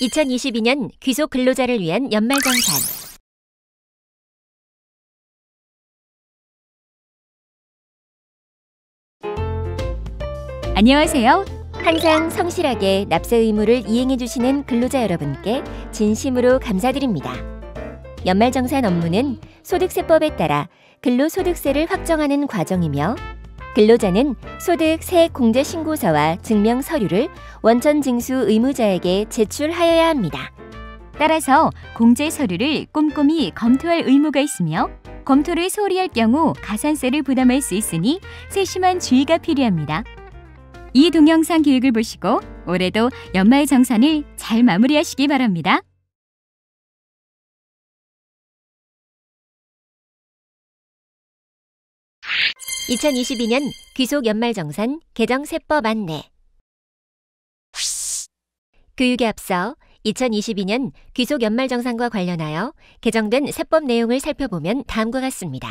2022년 귀속 근로자를 위한 연말정산 안녕하세요. 항상 성실하게 납세 의무를 이행해 주시는 근로자 여러분께 진심으로 감사드립니다. 연말정산 업무는 소득세법에 따라 근로소득세를 확정하는 과정이며 근로자는 소득 세액 공제 신고서와 증명 서류를 원천 징수 의무자에게 제출하여야 합니다. 따라서 공제 서류를 꼼꼼히 검토할 의무가 있으며 검토를 소홀히 할 경우 가산세를 부담할 수 있으니 세심한 주의가 필요합니다. 이 동영상 교육을 보시고 올해도 연말 정산을 잘 마무리하시기 바랍니다. 2022년 귀속 연말정산 개정 세법 안내 교육에 앞서 2022년 귀속 연말정산과 관련하여 개정된 세법 내용을 살펴보면 다음과 같습니다.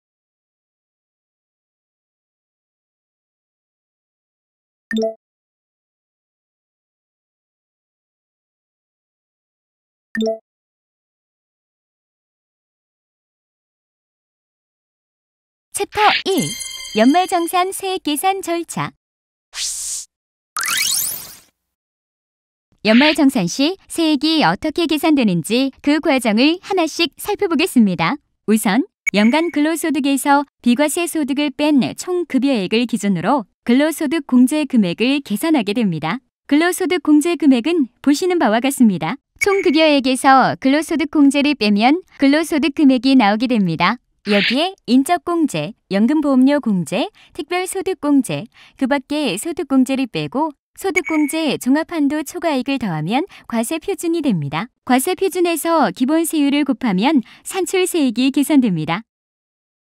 챕터 1 연말정산 세액 계산 절차 연말정산 시 세액이 어떻게 계산되는지 그 과정을 하나씩 살펴보겠습니다. 우선 연간 근로소득에서 비과세 소득을 뺀 총 급여액을 기준으로 근로소득 공제 금액을 계산하게 됩니다. 근로소득 공제 금액은 보시는 바와 같습니다. 총급여액에서 근로소득 공제를 빼면 근로소득 금액이 나오게 됩니다. 여기에 인적공제, 연금보험료 공제, 특별소득공제, 그 밖에 소득공제를 빼고 소득공제 종합한도 초과액을 더하면 과세표준이 됩니다. 과세표준에서 기본세율을 곱하면 산출세액이 계산됩니다.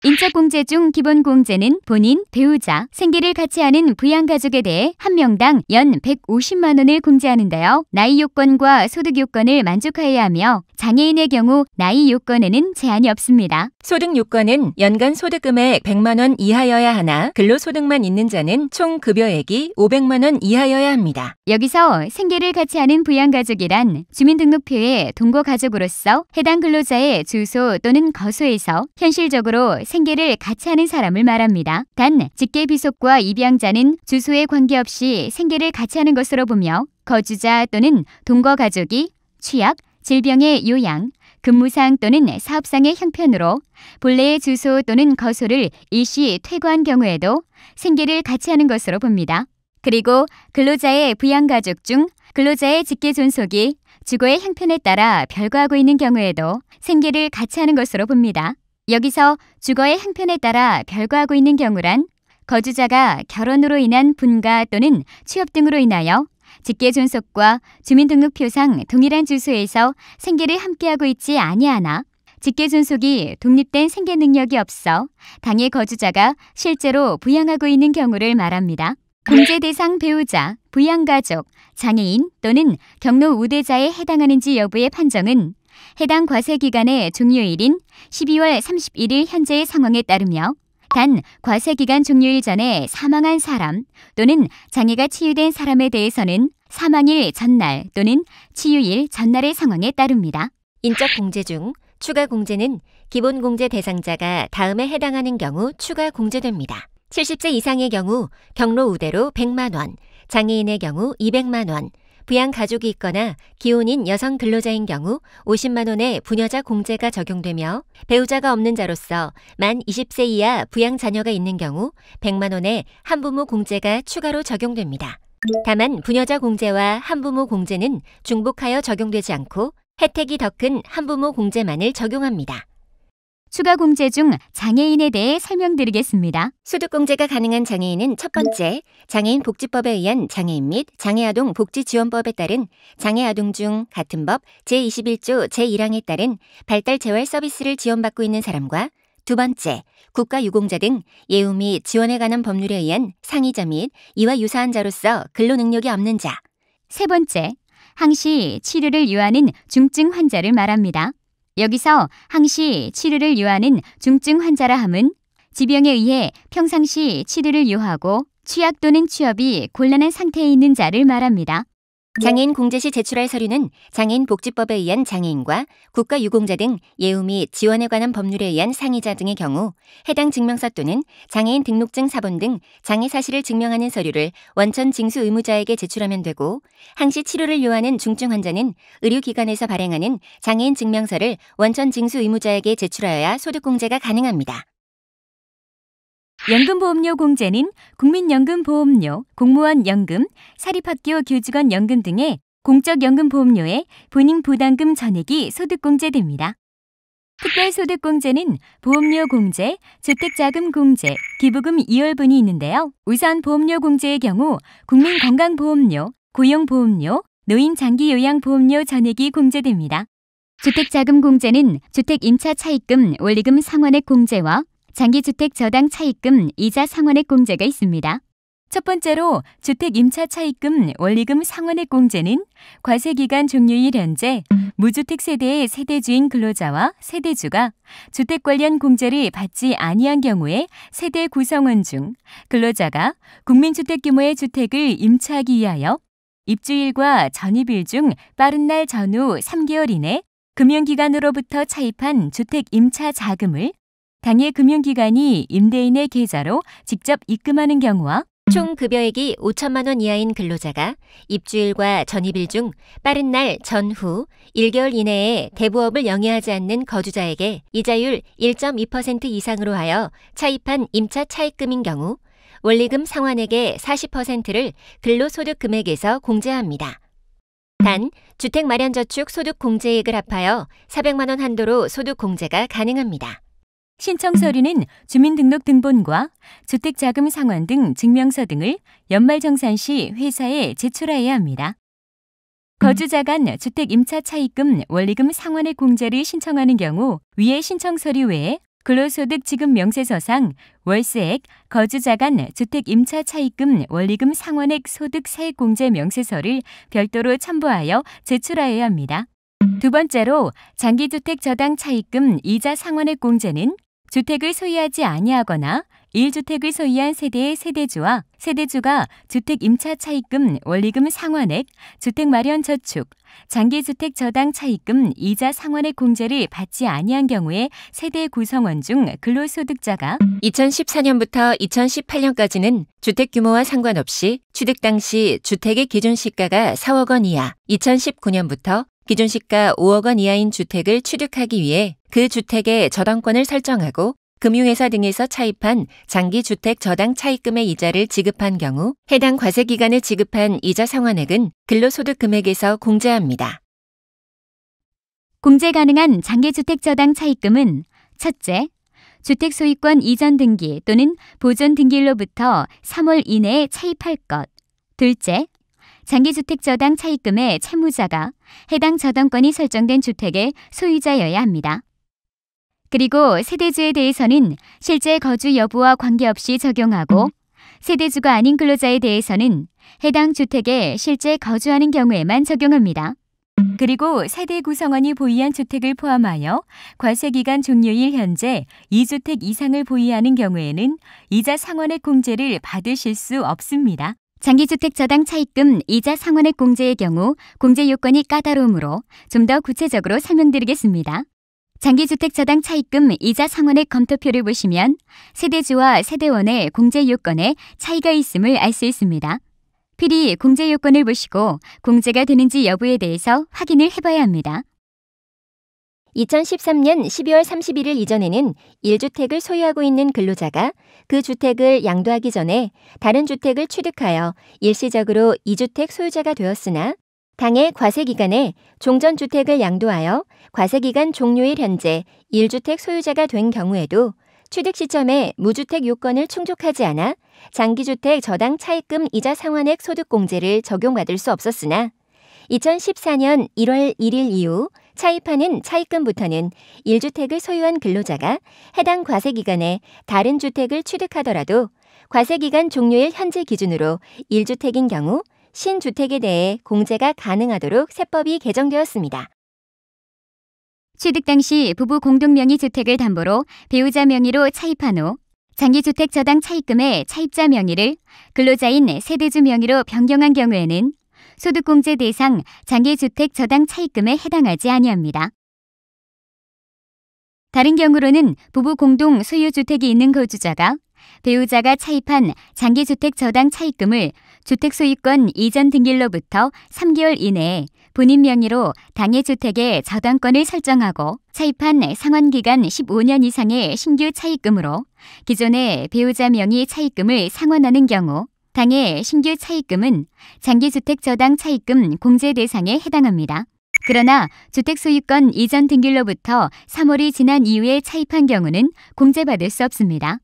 인적공제 중 기본공제는 본인, 배우자, 생계를 같이 하는 부양가족에 대해 한 명당 연 150만 원을 공제하는데요. 나이 요건과 소득 요건을 만족하여야 하며 장애인의 경우 나이 요건에는 제한이 없습니다. 소득 요건은 연간 소득금액 100만 원 이하여야 하나 근로소득만 있는 자는 총 급여액이 500만 원 이하여야 합니다. 여기서 생계를 같이 하는 부양가족이란 주민등록표에 동거가족으로서 해당 근로자의 주소 또는 거소에서 현실적으로 생계를 같이 하는 사람을 말합니다. 단 직계비속과 입양자는 주소에 관계없이 생계를 같이 하는 것으로 보며 거주자 또는 동거 가족이 취약, 질병의 요양, 근무상 또는 사업상의 형편으로 본래의 주소 또는 거소를 일시 퇴거한 경우에도 생계를 같이 하는 것으로 봅니다. 그리고 근로자의 부양가족 중 근로자의 직계 존속이 주거의 형편에 따라 별거하고 있는 경우에도 생계를 같이 하는 것으로 봅니다. 여기서 주거의 형편에 따라 별거하고 있는 경우란 거주자가 결혼으로 인한 분가 또는 취업 등으로 인하여 직계 존속과 주민등록표상 동일한 주소에서 생계를 함께하고 있지 아니하나 직계 존속이 독립된 생계 능력이 없어 당의 거주자가 실제로 부양하고 있는 경우를 말합니다. 공제 대상 배우자, 부양가족, 장애인 또는 경로 우대자에 해당하는지 여부의 판정은 해당 과세 기간의 종료일인 12월 31일 현재의 상황에 따르며 단 과세 기간 종료일 전에 사망한 사람 또는 장애가 치유된 사람에 대해서는 사망일 전날 또는 치유일 전날의 상황에 따릅니다. 인적 공제 중 추가 공제는 기본 공제 대상자가 다음에 해당하는 경우 추가 공제됩니다. 70세 이상의 경우 경로 우대로 100만 원, 장애인의 경우 200만 원, 부양 가족이 있거나 기혼인 여성 근로자인 경우 50만 원의 부녀자 공제가 적용되며 배우자가 없는 자로서 만 20세 이하 부양 자녀가 있는 경우 100만 원의 한부모 공제가 추가로 적용됩니다. 다만 부녀자 공제와 한부모 공제는 중복하여 적용되지 않고 혜택이 더 큰 한부모 공제만을 적용합니다. 추가 공제 중 장애인에 대해 설명드리겠습니다. 소득 공제가 가능한 장애인은 첫 번째, 장애인 복지법에 의한 장애인 및 장애아동 복지 지원법에 따른 장애아동 중 같은 법 제21조 제1항에 따른 발달 재활 서비스를 지원받고 있는 사람과 두 번째, 국가 유공자 등 예우 및 지원에 관한 법률에 의한 상위자 및 이와 유사한 자로서 근로 능력이 없는 자. 세 번째, 항시 치료를 요하는 중증 환자를 말합니다. 여기서 항시 치료를 요하는 중증 환자라 함은 지병에 의해 평상시 치료를 요하고 취약 또는 취업이 곤란한 상태에 있는 자를 말합니다. 장애인 공제 시 제출할 서류는 장애인 복지법에 의한 장애인과 국가유공자 등 예우 및 지원에 관한 법률에 의한 상의자 등의 경우 해당 증명서 또는 장애인 등록증 사본 등 장애 사실을 증명하는 서류를 원천 징수 의무자에게 제출하면 되고 항시 치료를 요하는 중증 환자는 의료기관에서 발행하는 장애인 증명서를 원천 징수 의무자에게 제출하여야 소득공제가 가능합니다. 연금보험료 공제는 국민연금보험료, 공무원 연금, 사립학교 교직원 연금 등의 공적 연금보험료에 본인 부담금 전액이 소득공제됩니다. 특별소득공제는 보험료 공제, 주택자금 공제, 기부금 2월분이 있는데요. 우선 보험료 공제의 경우 국민건강보험료, 고용보험료, 노인장기요양보험료 전액이 공제됩니다. 주택자금 공제는 주택 임차 차입금 원리금 상환액 공제와 장기주택 저당 차입금 이자 상환액 공제가 있습니다. 첫 번째로 주택 임차 차입금 원리금 상환액 공제는 과세 기간 종료일 현재 무주택 세대의 세대주인 근로자와 세대주가 주택 관련 공제를 받지 아니한 경우에 세대 구성원 중 근로자가 국민주택 규모의 주택을 임차하기 위하여 입주일과 전입일 중 빠른 날 전후 3개월 이내 금융기관으로부터 차입한 주택 임차 자금을 당해 금융기관이 임대인의 계좌로 직접 입금하는 경우와 총 급여액이 5천만 원 이하인 근로자가 입주일과 전입일 중 빠른 날 전후 1개월 이내에 대부업을 영위하지 않는 거주자에게 이자율 1.2% 이상으로 하여 차입한 임차 차입금인 경우 원리금 상환액의 40%를 근로소득 금액에서 공제합니다. 단 주택 마련 저축 소득 공제액을 합하여 400만 원 한도로 소득 공제가 가능합니다. 신청 서류는 주민등록등본과 주택자금 상환 등 증명서 등을 연말정산 시 회사에 제출하여야 합니다. 거주자 간 주택 임차 차입금 원리금 상환의 공제를 신청하는 경우 위의 신청 서류 외에 근로소득 지급 명세서상 월세액, 거주자 간 주택 임차 차입금 원리금 상환액 소득 세액 공제 명세서를 별도로 첨부하여 제출하여야 합니다. 두 번째로 장기주택 저당 차입금 이자 상환액 공제는 주택을 소유하지 아니하거나 1주택을 소유한 세대의 세대주와 세대주가 주택 임차 차입금 원리금 상환액, 주택 마련 저축, 장기주택 저당 차입금 이자 상환액 공제를 받지 아니한 경우에 세대 구성원 중 근로소득자가 2014년부터 2018년까지는 주택 규모와 상관없이 취득 당시 주택의 기준 시가가 4억 원 이하, 2019년부터 기준 시가 5억 원 이하인 주택을 취득하기 위해 그 주택의 저당권을 설정하고 금융회사 등에서 차입한 장기주택 저당 차입금의 이자를 지급한 경우 해당 과세 기간에 지급한 이자 상환액은 근로소득 금액에서 공제합니다. 공제 가능한 장기주택 저당 차입금은 첫째, 주택 소유권 이전 등기 또는 보존 등기일로부터 3월 이내에 차입할 것. 둘째, 장기주택 저당 차입금의 채무자가 해당 저당권이 설정된 주택의 소유자여야 합니다. 그리고 세대주에 대해서는 실제 거주 여부와 관계없이 적용하고 세대주가 아닌 근로자에 대해서는 해당 주택에 실제 거주하는 경우에만 적용합니다. 그리고 세대 구성원이 보유한 주택을 포함하여 과세기간 종료일 현재 2주택 이상을 보유하는 경우에는 이자 상환액 공제를 받으실 수 없습니다. 장기주택 저당 차입금 이자 상환액 공제의 경우 공제 요건이 까다로우므로 좀 더 구체적으로 설명드리겠습니다. 장기주택 저당 차입금 이자 상환액 검토표를 보시면 세대주와 세대원의 공제 요건에 차이가 있음을 알 수 있습니다. 필히 공제 요건을 보시고 공제가 되는지 여부에 대해서 확인을 해봐야 합니다. 2013년 12월 31일 이전에는 1주택을 소유하고 있는 근로자가 그 주택을 양도하기 전에 다른 주택을 취득하여 일시적으로 2주택 소유자가 되었으나 당해 과세기간에 종전주택을 양도하여 과세기간 종료일 현재 1주택 소유자가 된 경우에도 취득 시점에 무주택 요건을 충족하지 않아 장기주택 저당 차입금 이자 상환액 소득공제를 적용받을 수 없었으나 2014년 1월 1일 이후 차입하는 차입금부터는 1주택을 소유한 근로자가 해당 과세기간에 다른 주택을 취득하더라도 과세기간 종료일 현재 기준으로 1주택인 경우 신주택에 대해 공제가 가능하도록 세법이 개정되었습니다. 취득 당시 부부 공동 명의 주택을 담보로 배우자 명의로 차입한 후 장기주택 저당 차입금의 차입자 명의를 근로자인 세대주 명의로 변경한 경우에는 소득공제 대상 장기주택 저당 차입금에 해당하지 아니합니다. 다른 경우로는 부부 공동 소유주택이 있는 거주자가 배우자가 차입한 장기주택 저당 차입금을 주택소유권 이전 등기로부터 3개월 이내에 본인 명의로 당해 주택의 저당권을 설정하고 차입한 상환기간 15년 이상의 신규 차입금으로 기존의 배우자 명의 차입금을 상환하는 경우 당해 신규 차입금은 장기주택 저당 차입금 공제 대상에 해당합니다. 그러나 주택 소유권 이전 등기로부터 3월이 지난 이후에 차입한 경우는 공제받을 수 없습니다.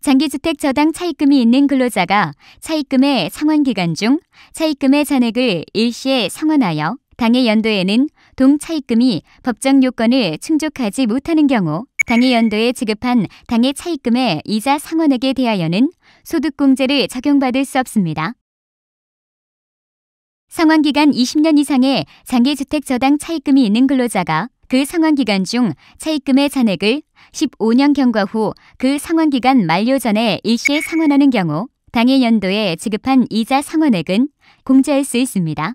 장기주택 저당 차입금이 있는 근로자가 차입금의 상환 기간 중 차입금의 잔액을 일시에 상환하여 당해 연도에는 동차입금이 법정 요건을 충족하지 못하는 경우 당해 연도에 지급한 당해 차입금의 이자 상환액에 대하여는 소득공제를 적용받을 수 없습니다. 상환기간 20년 이상의 장기주택 저당 차입금이 있는 근로자가 그 상환기간 중 차입금의 잔액을 15년 경과 후 그 상환기간 만료 전에 일시에 상환하는 경우 당해 연도에 지급한 이자 상환액은 공제할 수 있습니다.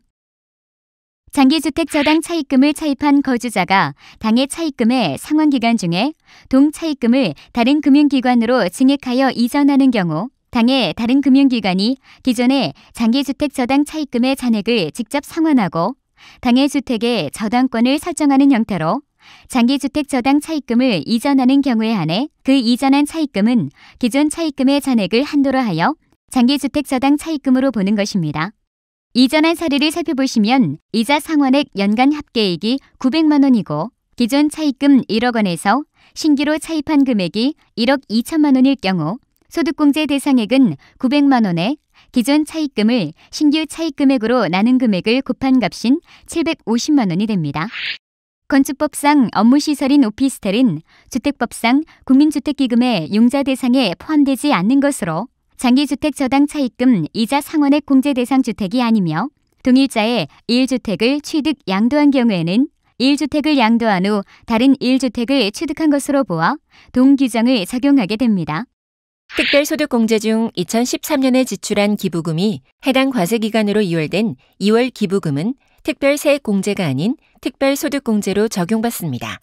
장기주택 저당 차입금을 차입한 거주자가 당해 차입금의 상환기간 중에 동차입금을 다른 금융기관으로 증액하여 이전하는 경우 당해 다른 금융기관이 기존의 장기주택 저당 차입금의 잔액을 직접 상환하고 당해 주택의 저당권을 설정하는 형태로 장기주택 저당 차입금을 이전하는 경우에 한해 그 이전한 차입금은 기존 차입금의 잔액을 한도로 하여 장기주택 저당 차입금으로 보는 것입니다. 이전한 사례를 살펴보시면 이자 상환액 연간 합계액이 900만 원이고 기존 차입금 1억 원에서 신규로 차입한 금액이 1억 2천만 원일 경우 소득공제 대상액은 900만 원에 기존 차입금을 신규 차입금액으로 나눈 금액을 곱한 값인 750만 원이 됩니다. 건축법상 업무시설인 오피스텔은 주택법상 국민주택기금의 융자 대상에 포함되지 않는 것으로 장기주택 저당 차입금 이자 상환액 공제 대상 주택이 아니며 동일자의 1주택을 취득 양도한 경우에는 1주택을 양도한 후 다른 1주택을 취득한 것으로 보아 동규정을 적용하게 됩니다. 특별소득공제 중 2013년에 지출한 기부금이 해당 과세기간으로 이월된 2월 기부금은 특별세액공제가 아닌 특별소득공제로 적용받습니다.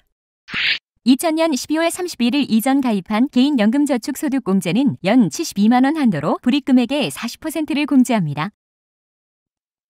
2000년 12월 31일 이전 가입한 개인연금저축소득공제는 연 72만 원 한도로 불입금액의 40%를 공제합니다.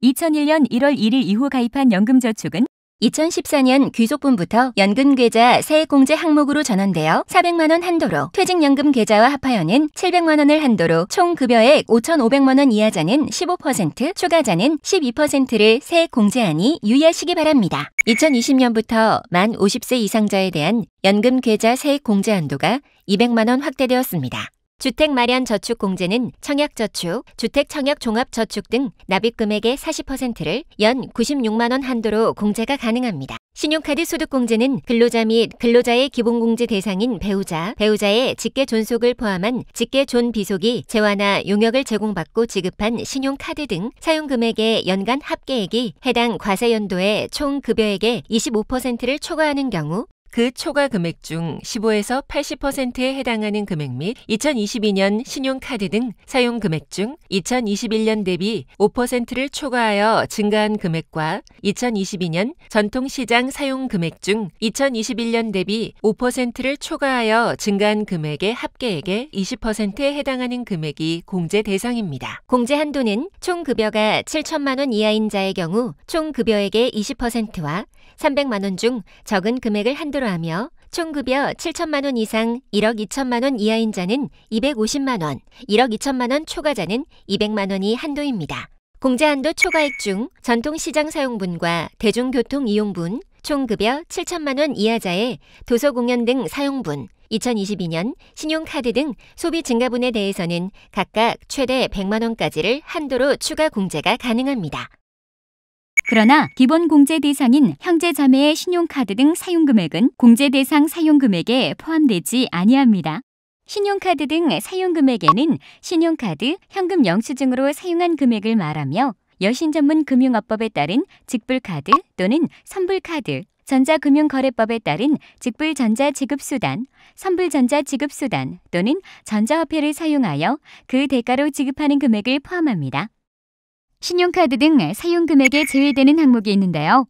2001년 1월 1일 이후 가입한 연금저축은 2014년 귀속분부터 연금계좌 세액공제 항목으로 전환되어 400만원 한도로 퇴직연금 계좌와 합하여는 700만원을 한도로 총 급여액 5,500만원 이하자는 15%, 추가자는 12%를 세액공제하니 유의하시기 바랍니다. 2020년부터 만 50세 이상자에 대한 연금계좌 세액공제 한도가 200만원 확대되었습니다. 주택 마련 저축 공제는 청약 저축, 주택 청약 종합 저축 등 납입 금액의 40%를 연 96만 원 한도로 공제가 가능합니다. 신용카드 소득공제는 근로자 및 근로자의 기본공제 대상인 배우자, 배우자의 직계 존속을 포함한 직계 존 비속이 재화나 용역을 제공받고 지급한 신용카드 등 사용금액의 연간 합계액이 해당 과세 연도의 총 급여액의 25%를 초과하는 경우 그 초과 금액 중 15에서 80%에 해당하는 금액 및 2022년 신용카드 등 사용 금액 중 2021년 대비 5%를 초과하여 증가한 금액과 2022년 전통시장 사용 금액 중 2021년 대비 5%를 초과하여 증가한 금액의 합계액의 20%에 해당하는 금액이 공제 대상입니다. 공제 한도는 총 급여가 7천만 원 이하인 자의 경우 총 급여액의 20%와 300만 원 중 적은 금액을 한도로 하며 총급여 7천만 원 이상 1억 2천만 원 이하인 자는 250만 원, 1억 2천만 원 초과자는 200만 원이 한도입니다. 공제 한도 초과액 중 전통시장 사용분과 대중교통 이용분, 총급여 7천만 원 이하자의 도서공연 등 사용분, 2022년 신용카드 등 소비 증가분에 대해서는 각각 최대 100만 원까지를 한도로 추가 공제가 가능합니다. 그러나 기본 공제 대상인 형제 자매의 신용카드 등 사용 금액은 공제 대상 사용 금액에 포함되지 아니합니다. 신용카드 등 사용 금액에는 신용카드, 현금 영수증으로 사용한 금액을 말하며 여신 전문 금융업법에 따른 직불카드 또는 선불카드, 전자금융거래법에 따른 직불전자지급수단, 선불전자지급수단 또는 전자화폐를 사용하여 그 대가로 지급하는 금액을 포함합니다. 신용카드 등 사용 금액에 제외되는 항목이 있는데요.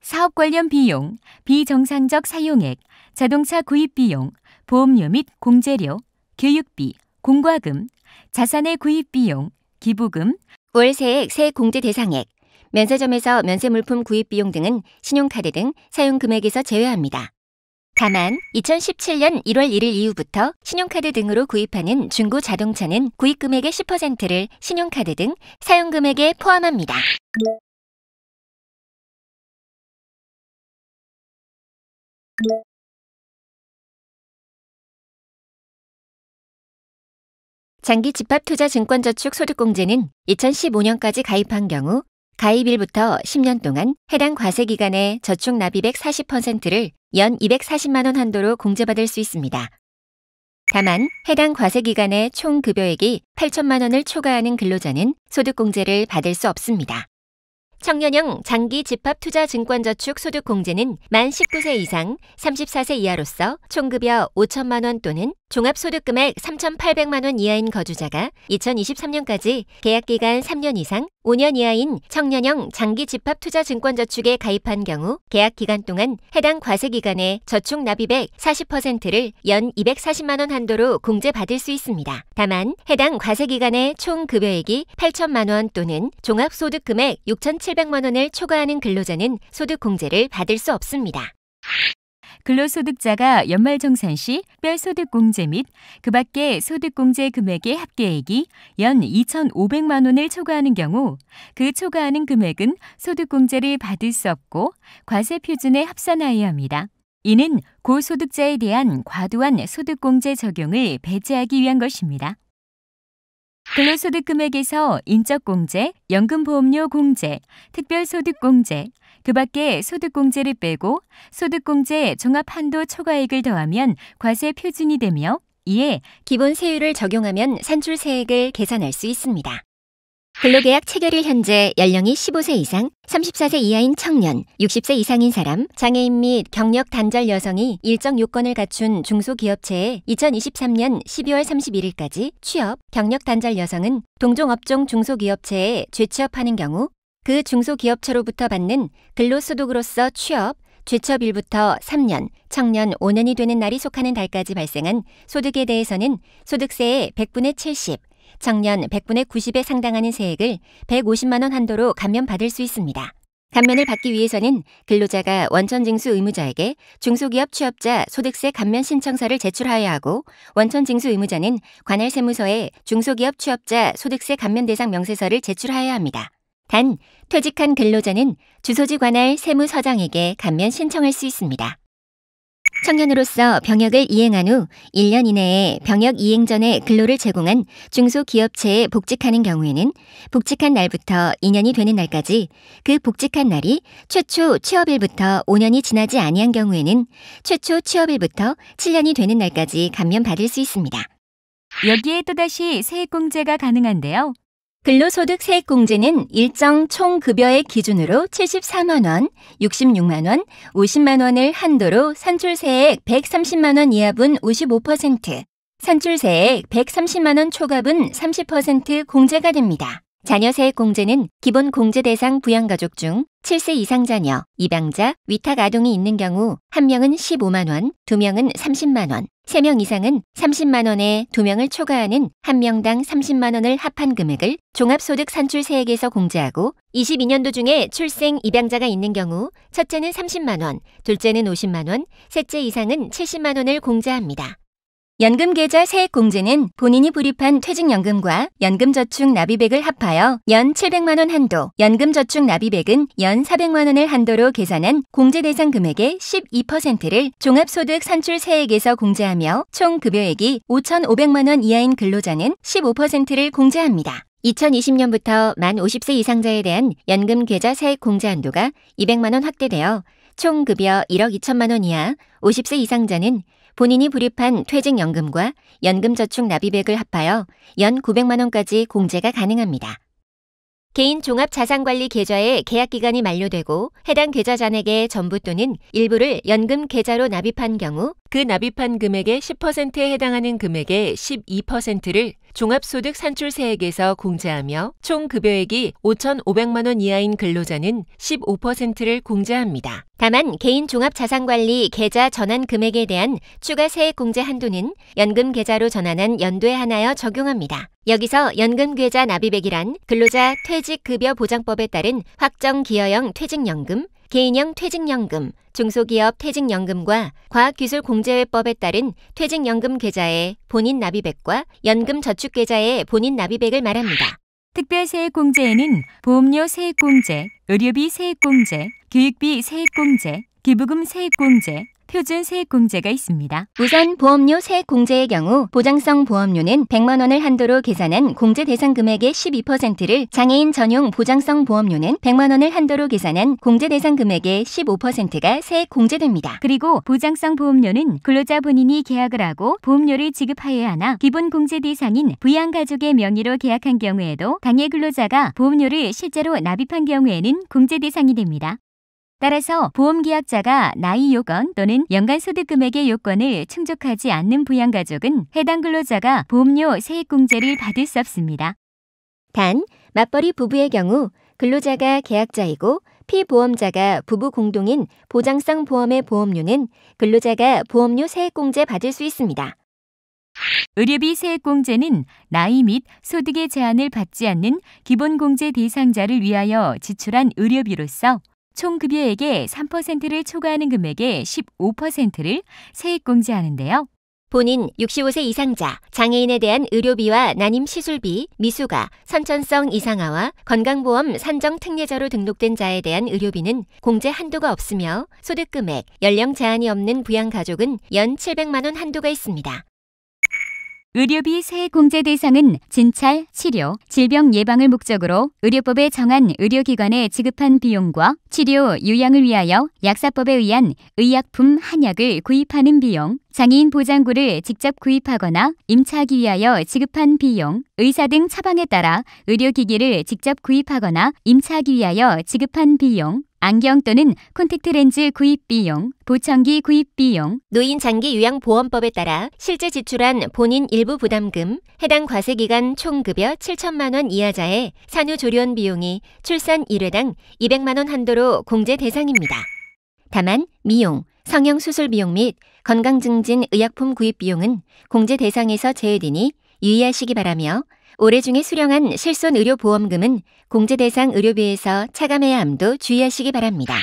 사업 관련 비용, 비정상적 사용액, 자동차 구입 비용, 보험료 및 공제료, 교육비, 공과금, 자산의 구입 비용, 기부금, 월세액 세 공제 대상액, 면세점에서 면세 물품 구입 비용 등은 신용카드 등 사용 금액에서 제외합니다. 다만 2017년 1월 1일 이후부터 신용카드 등으로 구입하는 중고 자동차는 구입 금액의 10%를 신용카드 등 사용 금액에 포함합니다. 장기 집합 투자 증권저축 소득공제는 2015년까지 가입한 경우 가입일부터 10년 동안 해당 과세 기간에 저축 납입액 40%를 연 240만 원 한도로 공제받을 수 있습니다. 다만 해당 과세 기간의 총 급여액이 8천만 원을 초과하는 근로자는 소득공제를 받을 수 없습니다. 청년형 장기 집합 투자 증권 저축 소득 공제는 만 19세 이상 34세 이하로서 총급여 5천만 원 또는 종합 소득 금액 3,800만 원 이하인 거주자가 2023년까지 계약 기간 3년 이상 5년 이하인 청년형 장기 집합 투자 증권 저축에 가입한 경우 계약 기간 동안 해당 과세 기간에 저축 납입액 40%를 연 240만 원 한도로 공제받을 수 있습니다. 다만 해당 과세 기간의 총 급여액이 8천만 원 또는 종합 소득 금액 6,700만 원을 초과하는 근로자는 소득 공제를 받을 수 없습니다. 근로소득자가 연말정산 시 뼈소득공제 및 그 밖의 소득공제 금액의 합계액이 연 2,500만 원을 초과하는 경우 그 초과하는 금액은 소득공제를 받을 수 없고 과세표준에 합산하여야 합니다. 이는 고소득자에 대한 과도한 소득공제 적용을 배제하기 위한 것입니다. 근로소득 금액에서 인적공제, 연금보험료 공제, 특별소득공제, 그 밖에 소득공제를 빼고 소득공제 종합한도 초과액을 더하면 과세 표준이 되며 이에 기본 세율을 적용하면 산출세액을 계산할 수 있습니다. 근로계약 체결일 현재 연령이 15세 이상, 34세 이하인 청년, 60세 이상인 사람, 장애인 및 경력 단절 여성이 일정 요건을 갖춘 중소기업체에 2023년 12월 31일까지 취업, 경력 단절 여성은 동종업종 중소기업체에 재취업하는 경우 그 중소기업체로부터 받는 근로소득으로서 취업, 재취업일부터 3년, 청년 5년이 되는 날이 속하는 달까지 발생한 소득에 대해서는 소득세의 100분의 70, 청년 100분의 90에 상당하는 세액을 150만 원 한도로 감면받을 수 있습니다. 감면을 받기 위해서는 근로자가 원천징수 의무자에게 중소기업 취업자 소득세 감면 신청서를 제출하여야 하고 원천징수 의무자는 관할 세무서에 중소기업 취업자 소득세 감면 대상 명세서를 제출하여야 합니다. 단 퇴직한 근로자는 주소지 관할 세무서장에게 감면 신청할 수 있습니다. 청년으로서 병역을 이행한 후 1년 이내에 병역 이행 전에 근로를 제공한 중소기업체에 복직하는 경우에는 복직한 날부터 2년이 되는 날까지 그 복직한 날이 최초 취업일부터 5년이 지나지 아니한 경우에는 최초 취업일부터 7년이 되는 날까지 감면받을 수 있습니다. 여기에 또다시 세액공제가 가능한데요. 근로소득 세액공제는 일정 총급여의 기준으로 74만 원, 66만 원, 50만 원을 한도로 산출세액 130만 원 이하분 55%, 산출세액 130만 원 초과분 30% 공제가 됩니다. 자녀세액 공제는 기본 공제 대상 부양가족 중 7세 이상 자녀, 입양자, 위탁 아동이 있는 경우 1명은 15만 원, 2명은 30만 원, 3명 이상은 30만 원에 2명을 초과하는 1명당 30만 원을 합한 금액을 종합소득 산출세액에서 공제하고 22년도 중에 출생 입양자가 있는 경우 첫째는 30만 원, 둘째는 50만 원, 셋째 이상은 70만 원을 공제합니다. 연금계좌 세액공제는 본인이 불입한 퇴직연금과 연금저축 납입액을 합하여 연 700만 원 한도, 연금저축 납입액은 연 400만 원을 한도로 계산한 공제 대상 금액의 12%를 종합소득 산출 세액에서 공제하며 총 급여액이 5,500만 원 이하인 근로자는 15%를 공제합니다. 2020년부터 만 50세 이상자에 대한 연금 계좌 세액 공제 한도가 200만 원 확대되어 총 급여 1억 2천만 원 이하 50세 이상자는 본인이 불입한 퇴직연금과 연금저축 납입액을 합하여 연 900만 원까지 공제가 가능합니다. 개인 종합 자산관리 계좌의 계약 기간이 만료되고 해당 계좌 잔액의 전부 또는 일부를 연금 계좌로 납입한 경우 그 납입한 금액의 10%에 해당하는 금액의 12%를 종합소득 산출세액에서 공제하며 총 급여액이 5,500만 원 이하인 근로자는 15%를 공제합니다. 다만 개인 종합자산관리 계좌 전환 금액에 대한 추가 세액 공제 한도는 연금 계좌로 전환한 연도에 한하여 적용합니다. 여기서 연금 계좌 납입액이란 근로자 퇴직급여 보장법에 따른 확정 기여형 퇴직연금, 개인형 퇴직연금, 중소기업 퇴직연금과 과학기술공제회법에 따른 퇴직연금 계좌의 본인 납입액과 연금저축계좌의 본인 납입액을 말합니다. 특별세액공제에는 보험료 세액공제, 의료비 세액공제, 교육비 세액공제, 기부금 세액공제, 표준 세액공제가 있습니다. 우선 보험료 세액공제의 경우 보장성 보험료는 100만 원을 한도로 계산한 공제 대상 금액의 12%를 장애인 전용 보장성 보험료는 100만 원을 한도로 계산한 공제 대상 금액의 15%가 세액 공제됩니다. 그리고 보장성 보험료는 근로자 본인이 계약을 하고 보험료를 지급하여야 하나 기본 공제 대상인 부양 가족의 명의로 계약한 경우에도 당해 근로자가 보험료를 실제로 납입한 경우에는 공제 대상이 됩니다. 따라서 보험계약자가 나이 요건 또는 연간 소득 금액의 요건을 충족하지 않는 부양가족은 해당 근로자가 보험료 세액공제를 받을 수 없습니다. 단, 맞벌이 부부의 경우 근로자가 계약자이고 피보험자가 부부 공동인 보장성 보험의 보험료는 근로자가 보험료 세액공제 받을 수 있습니다. 의료비 세액공제는 나이 및 소득의 제한을 받지 않는 기본공제 대상자를 위하여 지출한 의료비로서 총 급여액의 3%를 초과하는 금액의 15%를 세액 공제하는데요. 본인 65세 이상자, 장애인에 대한 의료비와 난임 시술비, 미수가, 선천성 이상화와 건강보험 산정 특례자로 등록된 자에 대한 의료비는 공제 한도가 없으며 소득 금액, 연령 제한이 없는 부양 가족은 연 700만 원 한도가 있습니다. 의료비 세액 공제 대상은 진찰, 치료, 질병 예방을 목적으로 의료법에 정한 의료기관에 지급한 비용과 치료, 요양을 위하여 약사법에 의한 의약품, 한약을 구입하는 비용, 장애인 보장구를 직접 구입하거나 임차하기 위하여 지급한 비용, 의사 등 처방에 따라 의료기기를 직접 구입하거나 임차하기 위하여 지급한 비용, 안경 또는 콘택트 렌즈 구입 비용, 보청기 구입 비용, 노인 장기 요양 보험법에 따라 실제 지출한 본인 일부 부담금, 해당 과세 기간 총 급여 7천만 원 이하자의 산후 조리원 비용이 출산 1회당 200만 원 한도로 공제 대상입니다. 다만 미용, 성형 수술 비용 및 건강 증진 의약품 구입 비용은 공제 대상에서 제외되니 유의하시기 바라며 올해 중에 수령한 실손 의료 보험금은 공제 대상 의료비에서 차감해야 함도 주의하시기 바랍니다.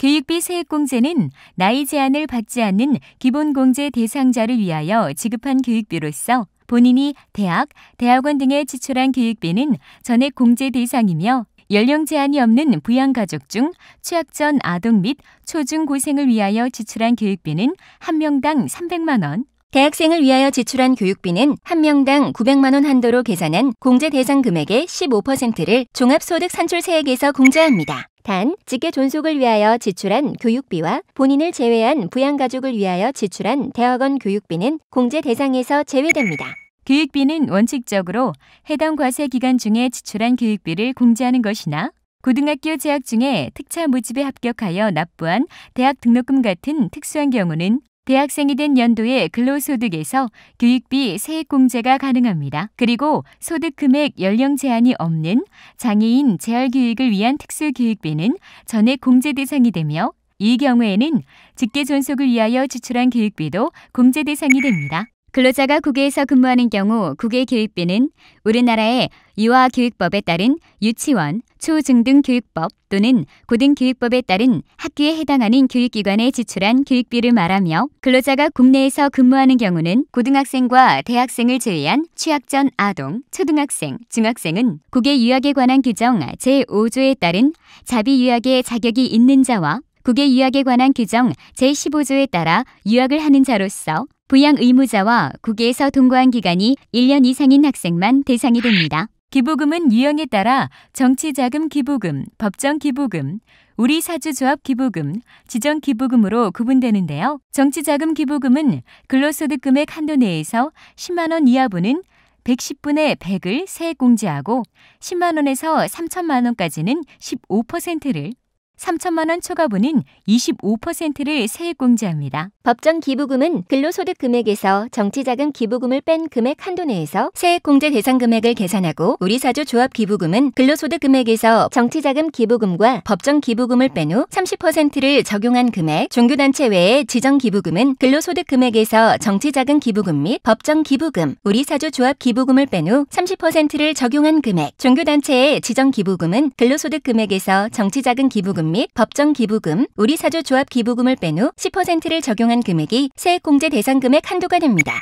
교육비 세액공제는 나이 제한을 받지 않는 기본공제 대상자를 위하여 지급한 교육비로서 본인이 대학, 대학원 등에 지출한 교육비는 전액 공제 대상이며 연령 제한이 없는 부양가족 중 취약 전 아동 및 초중고생을 위하여 지출한 교육비는 한 명당 300만 원, 대학생을 위하여 지출한 교육비는 한 명당 900만 원 한도로 계산한 공제 대상 금액의 15%를 종합소득 산출세액에서 공제합니다. 단, 직계 존속을 위하여 지출한 교육비와 본인을 제외한 부양가족을 위하여 지출한 대학원 교육비는 공제 대상에서 제외됩니다. 교육비는 원칙적으로 해당 과세 기간 중에 지출한 교육비를 공제하는 것이나 고등학교 재학 중에 특차 모집에 합격하여 납부한 대학 등록금 같은 특수한 경우는 대학생이 된 연도의 근로소득에서 교육비 세액 공제가 가능합니다. 그리고 소득 금액 연령 제한이 없는 장애인 재활 교육을 위한 특수 교육비는 전액 공제 대상이 되며 이 경우에는 직계 존속을 위하여 지출한 교육비도 공제 대상이 됩니다. 근로자가 국외에서 근무하는 경우 국외 교육비는 우리나라의 유아교육법에 따른 유치원, 초중등교육법 또는 고등교육법에 따른 학교에 해당하는 교육기관에 지출한 교육비를 말하며 근로자가 국내에서 근무하는 경우는 고등학생과 대학생을 제외한 취약전 아동, 초등학생, 중학생은 국외 유학에 관한 규정 제5조에 따른 자비 유학의 자격이 있는 자와 국외 유학에 관한 규정 제15조에 따라 유학을 하는 자로서 부양 의무자와 국외에서 동거한 기간이 1년 이상인 학생만 대상이 됩니다. 기부금은 유형에 따라 정치자금 기부금, 법정 기부금, 우리 사주조합 기부금, 지정 기부금으로 구분되는데요. 정치자금 기부금은 근로소득 금액 한도 내에서 10만 원 이하분은 110분의 100을 세액 공제하고 10만 원에서 3천만 원까지는 15%를 3천만 원 초과분인 25%를 세액 공제합니다. 법정 기부금은 근로소득 금액에서 정치자금 기부금을 뺀 금액 한도 내에서 세액 공제 대상 금액을 계산하고 우리 사주 조합 기부금은 근로소득 금액에서 정치자금 기부금과 법정 기부금을 뺀 후 30%를 적용한 금액, 종교단체 외의 지정 기부금은 근로소득 금액에서 정치자금 기부금 및 법정 기부금, 우리 사주 조합 기부금을 뺀 후 30%를 적용한 금액, 종교단체의 지정 기부금은 근로소득 금액에서 정치자금 기부금 기부금 및 법정 기부금, 우리사주 조합 기부금을 뺀 후 10%를 적용한 금액이 세액공제 대상 금액 한도가 됩니다.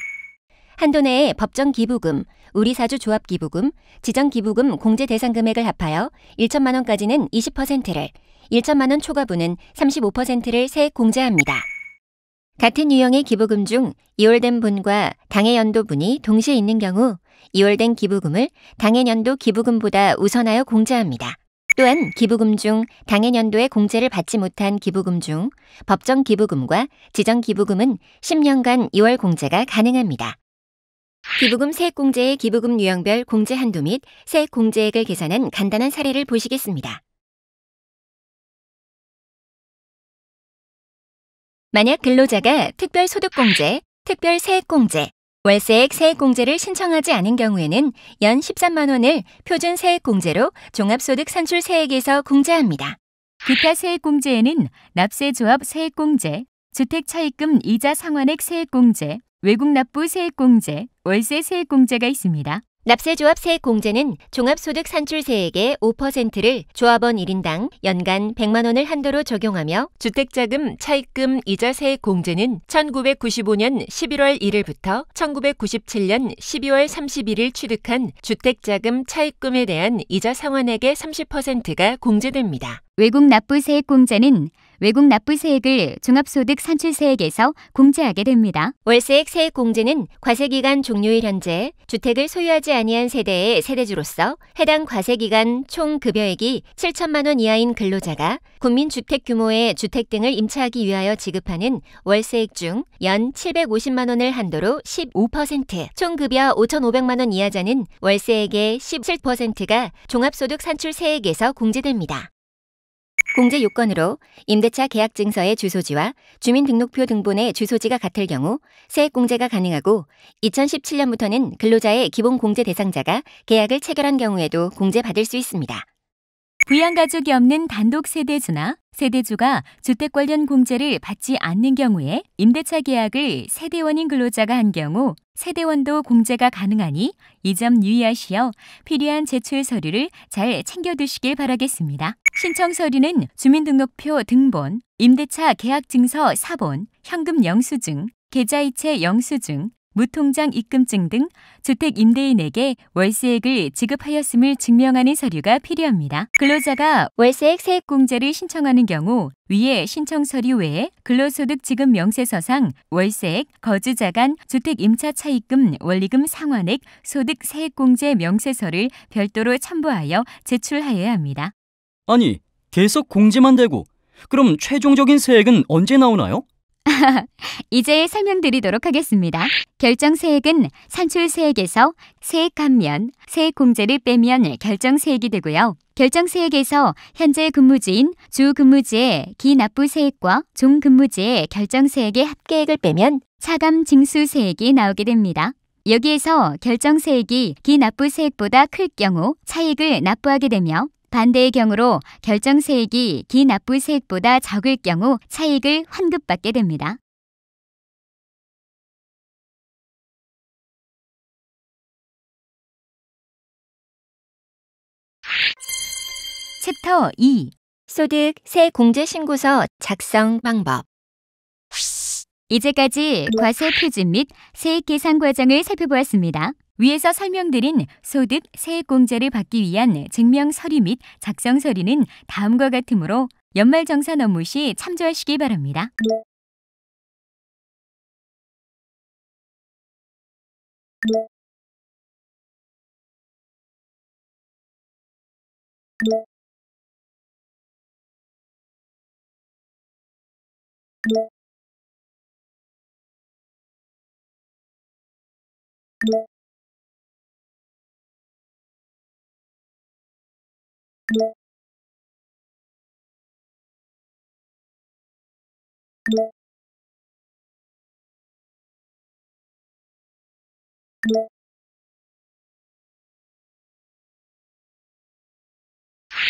한도 내에 법정 기부금, 우리 사주 조합 기부금, 지정 기부금 공제 대상 금액을 합하여 1천만 원까지는 20%를, 1천만 원 초과분은 35%를 세액 공제합니다. 같은 유형의 기부금 중 이월된 분과 당해 연도 분이 동시에 있는 경우 이월된 기부금을 당해 연도 기부금보다 우선하여 공제합니다. 또한 기부금 중 당해년도에 공제를 받지 못한 기부금 중 법정 기부금과 지정 기부금은 10년간 2월 공제가 가능합니다. 기부금 세액공제의 기부금 유형별 공제 한도 및 세액 공제액을 계산한 간단한 사례를 보시겠습니다. 만약 근로자가 특별소득공제, 특별세액공제, 월세액 세액공제를 신청하지 않은 경우에는 연 13만 원을 표준 세액공제로 종합소득 산출 세액에서 공제합니다. 기타 세액공제에는 납세조합 세액공제, 주택차입금 이자 상환액 세액공제, 외국 납부 세액공제, 월세 세액공제가 있습니다. 납세조합 세액공제는 종합소득 산출세액의 5%를 조합원 1인당 연간 100만 원을 한도로 적용하며 주택자금 차입금 이자 세액공제는 1995년 11월 1일부터 1997년 12월 31일 취득한 주택자금 차입금에 대한 이자 상환액의 30%가 공제됩니다. 외국 납부 세액 공제는 외국 납부세액을 종합소득 산출세액에서 공제하게 됩니다. 월세액 세액 공제는 과세기간 종료일 현재 주택을 소유하지 아니한 세대의 세대주로서 해당 과세기간 총 급여액이 7천만 원 이하인 근로자가 국민주택 규모의 주택 등을 임차하기 위하여 지급하는 월세액 중 연 750만 원을 한도로 15%, 총 급여 5,500만 원 이하자는 월세액의 17%가 종합소득 산출세액에서 공제됩니다. 공제 요건으로 임대차 계약 증서의 주소지와 주민등록표 등본의 주소지가 같을 경우 세액 공제가 가능하고 2017년부터는 근로자의 기본 공제 대상자가 계약을 체결한 경우에도 공제받을 수 있습니다. 부양가족이 없는 단독 세대주나 세대주가 주택 관련 공제를 받지 않는 경우에 임대차 계약을 세대원인 근로자가 한 경우 세대원도 공제가 가능하니 이 점 유의하시어 필요한 제출 서류를 잘 챙겨두시길 바라겠습니다. 신청 서류는 주민등록표 등본, 임대차 계약증서 사본, 현금 영수증, 계좌이체 영수증, 무통장 입금증 등 주택 임대인에게 월세액을 지급하였음을 증명하는 서류가 필요합니다. 근로자가 월세액 세액공제를 신청하는 경우 위에 신청 서류 외에 근로소득 지급 명세서상 월세액, 거주자 간 주택 임차 차입금, 원리금 상환액, 소득 세액공제 명세서를 별도로 첨부하여 제출하여야 합니다. 아니, 계속 공제만 되고 그럼 최종적인 세액은 언제 나오나요? 이제 설명드리도록 하겠습니다. 결정세액은 산출세액에서 세액 감면, 세액 공제를 빼면 결정세액이 되고요. 결정세액에서 현재 근무지인 주 근무지의 기납부세액과 종 근무지의 결정세액의 합계액을 빼면 차감 징수세액이 나오게 됩니다. 여기에서 결정세액이 기납부세액보다 클 경우 차익을 납부하게 되며 반대의 경우로 결정세액이 기납부세액보다 적을 경우 차익을 환급받게 됩니다. 챕터 2 소득 세 공제 신고서 작성 방법. 이제까지 과세 표준 및 세액 계산 과정을 살펴보았습니다. 위에서 설명드린 소득 세액 공제를 받기 위한 증명 서류 및 작성 서류는 다음과 같으므로 연말정산 업무 시 참조하시기 바랍니다.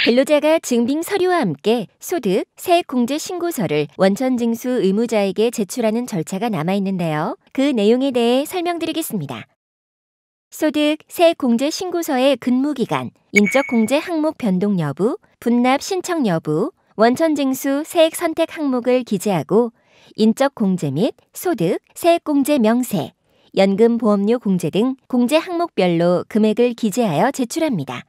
근로자가 증빙 서류와 함께 소득, 세액 공제 신고서를 원천 징수 의무자에게 제출하는 절차가 남아 있는데요. 그 내용에 대해 설명드리겠습니다. 소득, 세액 공제 신고서의 근무 기간, 인적 공제 항목 변동 여부, 분납 신청 여부, 원천 징수 세액 선택 항목을 기재하고 인적 공제 및 소득, 세액 공제 명세, 연금 보험료 공제 등 공제 항목별로 금액을 기재하여 제출합니다.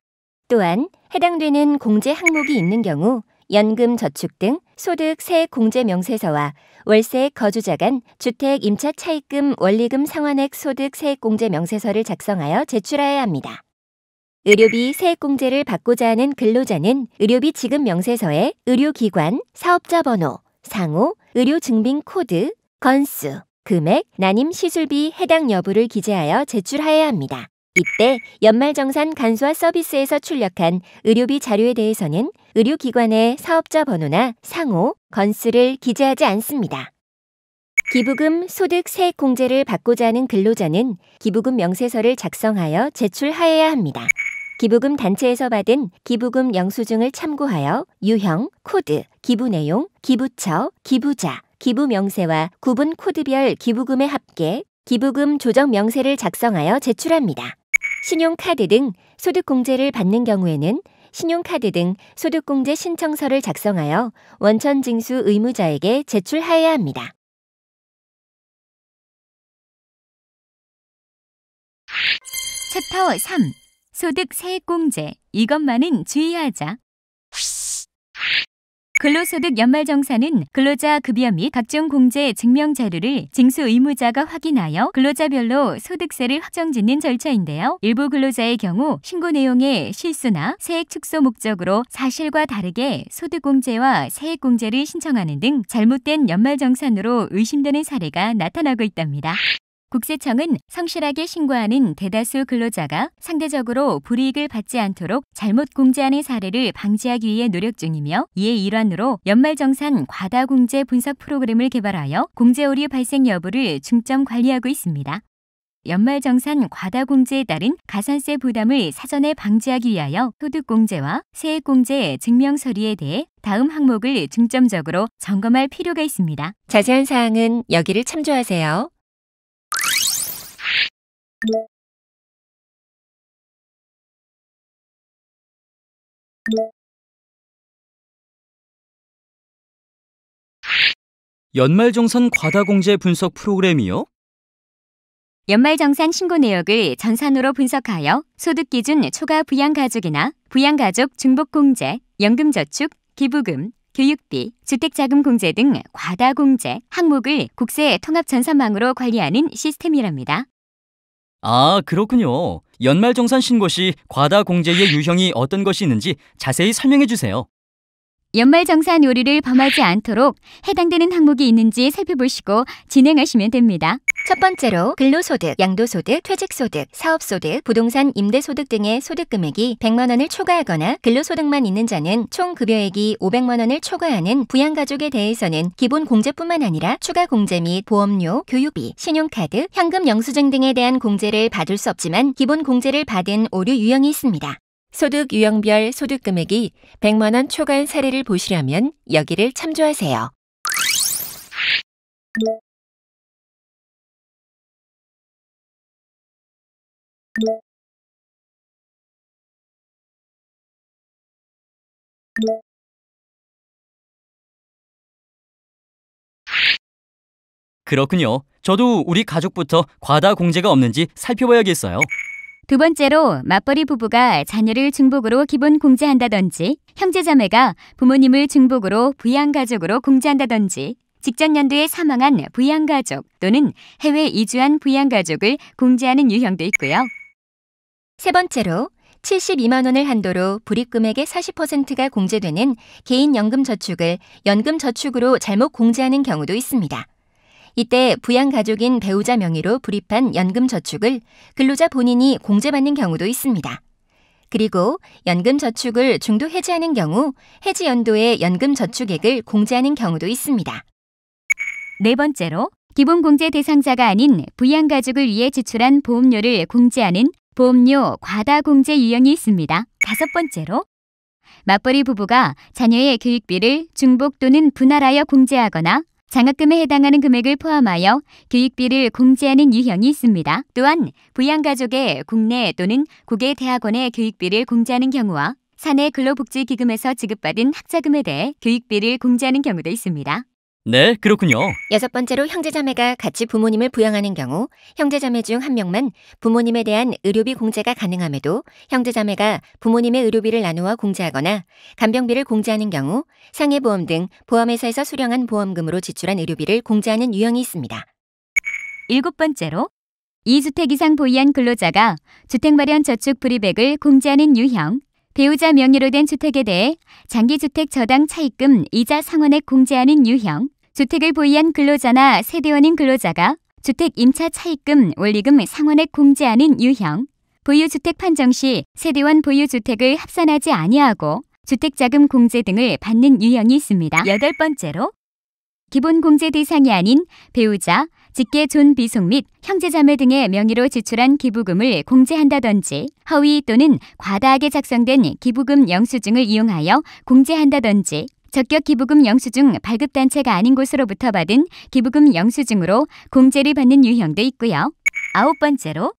또한 해당되는 공제 항목이 있는 경우 연금 저축 등 소득 세액 공제 명세서와 월세 거주자 간 주택 임차 차입금 원리금 상환액 소득 세액 공제 명세서를 작성하여 제출하여야 합니다. 의료비 세액 공제를 받고자 하는 근로자는 의료비 지급 명세서에 의료기관, 사업자 번호, 상호, 의료 증빙 코드, 건수, 금액, 난임 시술비 해당 여부를 기재하여 제출하여야 합니다. 이때 연말정산 간소화 서비스에서 출력한 의료비 자료에 대해서는 의료기관의 사업자 번호나 상호, 건수를 기재하지 않습니다. 기부금 소득 세액 공제를 받고자 하는 근로자는 기부금 명세서를 작성하여 제출하여야 합니다. 기부금 단체에서 받은 기부금 영수증을 참고하여 유형, 코드, 기부 내용, 기부처, 기부자, 기부 명세와 구분 코드별 기부금의 합계, 기부금 조정 명세를 작성하여 제출합니다. 신용카드 등 소득공제를 받는 경우에는 신용카드 등 소득공제 신청서를 작성하여 원천징수 의무자에게 제출하여야 합니다. 챕터 3 소득 세액공제 이것만은 주의하자. 근로소득 연말정산은 근로자 급여 및 각종 공제 증명 자료를 징수 의무자가 확인하여 근로자별로 소득세를 확정짓는 절차인데요. 일부 근로자의 경우 신고 내용에 실수나 세액 축소 목적으로 사실과 다르게 소득공제와 세액공제를 신청하는 등 잘못된 연말정산으로 의심되는 사례가 나타나고 있답니다. 국세청은 성실하게 신고하는 대다수 근로자가 상대적으로 불이익을 받지 않도록 잘못 공제하는 사례를 방지하기 위해 노력 중이며 이에 일환으로 연말정산 과다공제 분석 프로그램을 개발하여 공제 오류 발생 여부를 중점 관리하고 있습니다. 연말정산 과다공제에 따른 가산세 부담을 사전에 방지하기 위하여 소득공제와 세액공제 증명서류에 대해 다음 항목을 중점적으로 점검할 필요가 있습니다. 자세한 사항은 여기를 참조하세요. 연말정산 과다공제 분석 프로그램이요? 연말정산 신고 내역을 전산으로 분석하여 소득 기준 초과 부양가족이나 부양가족 중복공제, 연금저축, 기부금, 교육비, 주택자금공제 등 과다공제 항목을 국세 통합전산망으로 관리하는 시스템이랍니다. 아, 그렇군요. 연말정산 신고 시 과다 공제의 유형이 어떤 것이 있는지 자세히 설명해 주세요. 연말정산 오류를 범하지 않도록 해당되는 항목이 있는지 살펴보시고 진행하시면 됩니다. 첫 번째로 근로소득, 양도소득, 퇴직소득, 사업소득, 부동산 임대소득 등의 소득 금액이 100만 원을 초과하거나 근로소득만 있는 자는 총 급여액이 500만 원을 초과하는 부양가족에 대해서는 기본 공제뿐만 아니라 추가 공제 및 보험료, 교육비, 신용카드, 현금 영수증 등에 대한 공제를 받을 수 없지만 기본 공제를 받은 오류 유형이 있습니다. 소득 유형별 소득 금액이 100만 원 초과한 사례를 보시려면 여기를 참조하세요. 그렇군요. 저도 우리 가족부터 과다 공제가 없는지 살펴봐야겠어요. 두 번째로 맞벌이 부부가 자녀를 중복으로 기본 공제한다든지 형제자매가 부모님을 중복으로 부양가족으로 공제한다든지 직전 연도에 사망한 부양가족 또는 해외 이주한 부양가족을 공제하는 유형도 있고요. 세 번째로 72만 원을 한도로 불입 금액의 40%가 공제되는 개인 연금 저축을 연금 저축으로 잘못 공제하는 경우도 있습니다. 이때 부양 가족인 배우자 명의로 불입한 연금 저축을 근로자 본인이 공제받는 경우도 있습니다. 그리고 연금 저축을 중도 해지하는 경우 해지 연도에 연금 저축액을 공제하는 경우도 있습니다. 네 번째로 기본 공제 대상자가 아닌 부양 가족을 위해 지출한 보험료를 공제하는 보험료 과다 공제 유형이 있습니다. 다섯 번째로 맞벌이 부부가 자녀의 교육비를 중복 또는 분할하여 공제하거나 장학금에 해당하는 금액을 포함하여 교육비를 공제하는 유형이 있습니다. 또한 부양가족의 국내 또는 국외 대학원의 교육비를 공제하는 경우와 사내 근로복지기금에서 지급받은 학자금에 대해 교육비를 공제하는 경우도 있습니다. 네, 그렇군요. 여섯 번째로 형제자매가 같이 부모님을 부양하는 경우 형제자매 중 한 명만 부모님에 대한 의료비 공제가 가능함에도 형제자매가 부모님의 의료비를 나누어 공제하거나 간병비를 공제하는 경우 상해보험 등 보험회사에서 수령한 보험금으로 지출한 의료비를 공제하는 유형이 있습니다. 일곱 번째로 2주택 이상 보유한 근로자가 주택 마련 저축 불이백을 공제하는 유형, 배우자 명의로 된 주택에 대해 장기주택 저당 차입금 이자 상환액 공제하는 유형, 주택을 보유한 근로자나 세대원인 근로자가 주택 임차 차입금 원리금 상환액 공제하는 유형, 보유주택 판정 시 세대원 보유주택을 합산하지 아니하고 주택자금 공제 등을 받는 유형이 있습니다. 여덟 번째로 기본 공제 대상이 아닌 배우자, 직계 존 비속 및 형제자매 등의 명의로 지출한 기부금을 공제한다든지 허위 또는 과다하게 작성된 기부금 영수증을 이용하여 공제한다든지 적격 기부금 영수증 발급 단체가 아닌 곳으로부터 받은 기부금 영수증으로 공제를 받는 유형도 있고요. 아홉 번째로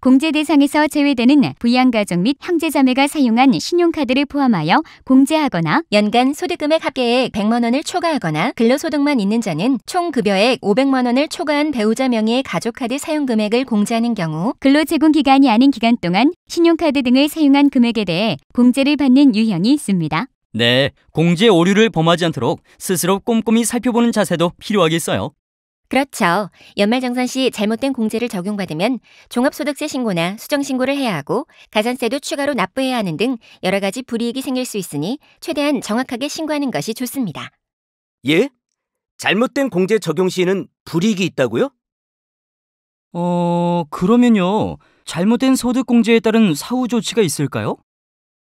공제 대상에서 제외되는 부양가족 및 형제자매가 사용한 신용카드를 포함하여 공제하거나 연간 소득금액 합계액 100만 원을 초과하거나 근로소득만 있는 자는 총 급여액 500만 원을 초과한 배우자 명의의 가족카드 사용 금액을 공제하는 경우 근로제공 기간이 아닌 기간 동안 신용카드 등을 사용한 금액에 대해 공제를 받는 유형이 있습니다. 네, 공제 오류를 범하지 않도록 스스로 꼼꼼히 살펴보는 자세도 필요하겠어요. 그렇죠. 연말정산 시 잘못된 공제를 적용받으면 종합소득세 신고나 수정신고를 해야 하고 가산세도 추가로 납부해야 하는 등 여러 가지 불이익이 생길 수 있으니 최대한 정확하게 신고하는 것이 좋습니다. 예? 잘못된 공제 적용 시에는 불이익이 있다고요? 어, 그러면요. 잘못된 소득 공제에 따른 사후 조치가 있을까요?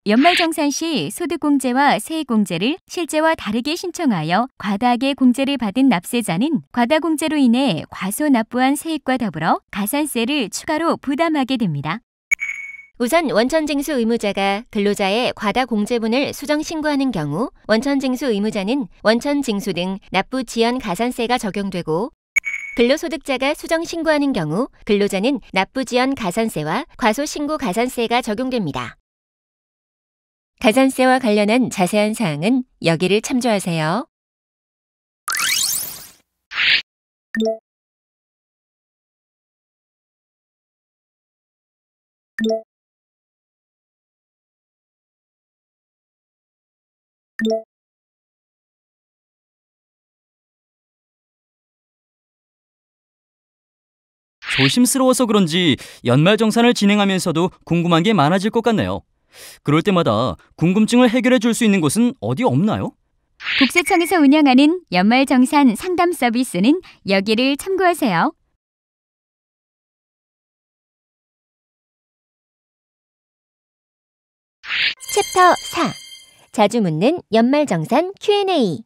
연말정산 시 소득공제와 세액공제를 실제와 다르게 신청하여 과다하게 공제를 받은 납세자는 과다공제로 인해 과소 납부한 세액과 더불어 가산세를 추가로 부담하게 됩니다. 우선 원천징수 의무자가 근로자의 과다 공제분을 수정 신고하는 경우 원천징수 의무자는 원천징수 등 납부 지연 가산세가 적용되고 근로소득자가 수정 신고하는 경우 근로자는 납부 지연 가산세와 과소 신고 가산세가 적용됩니다. 가산세와 관련한 자세한 사항은 여기를 참조하세요. 조심스러워서 그런지 연말 정산을 진행하면서도 궁금한 게 많아질 것 같네요. 그럴 때마다 궁금증을 해결해 줄 수 있는 곳은 어디 없나요? 국세청에서 운영하는 연말정산 상담 서비스는 여기를 참고하세요. 챕터 4. 자주 묻는 연말정산 Q&A.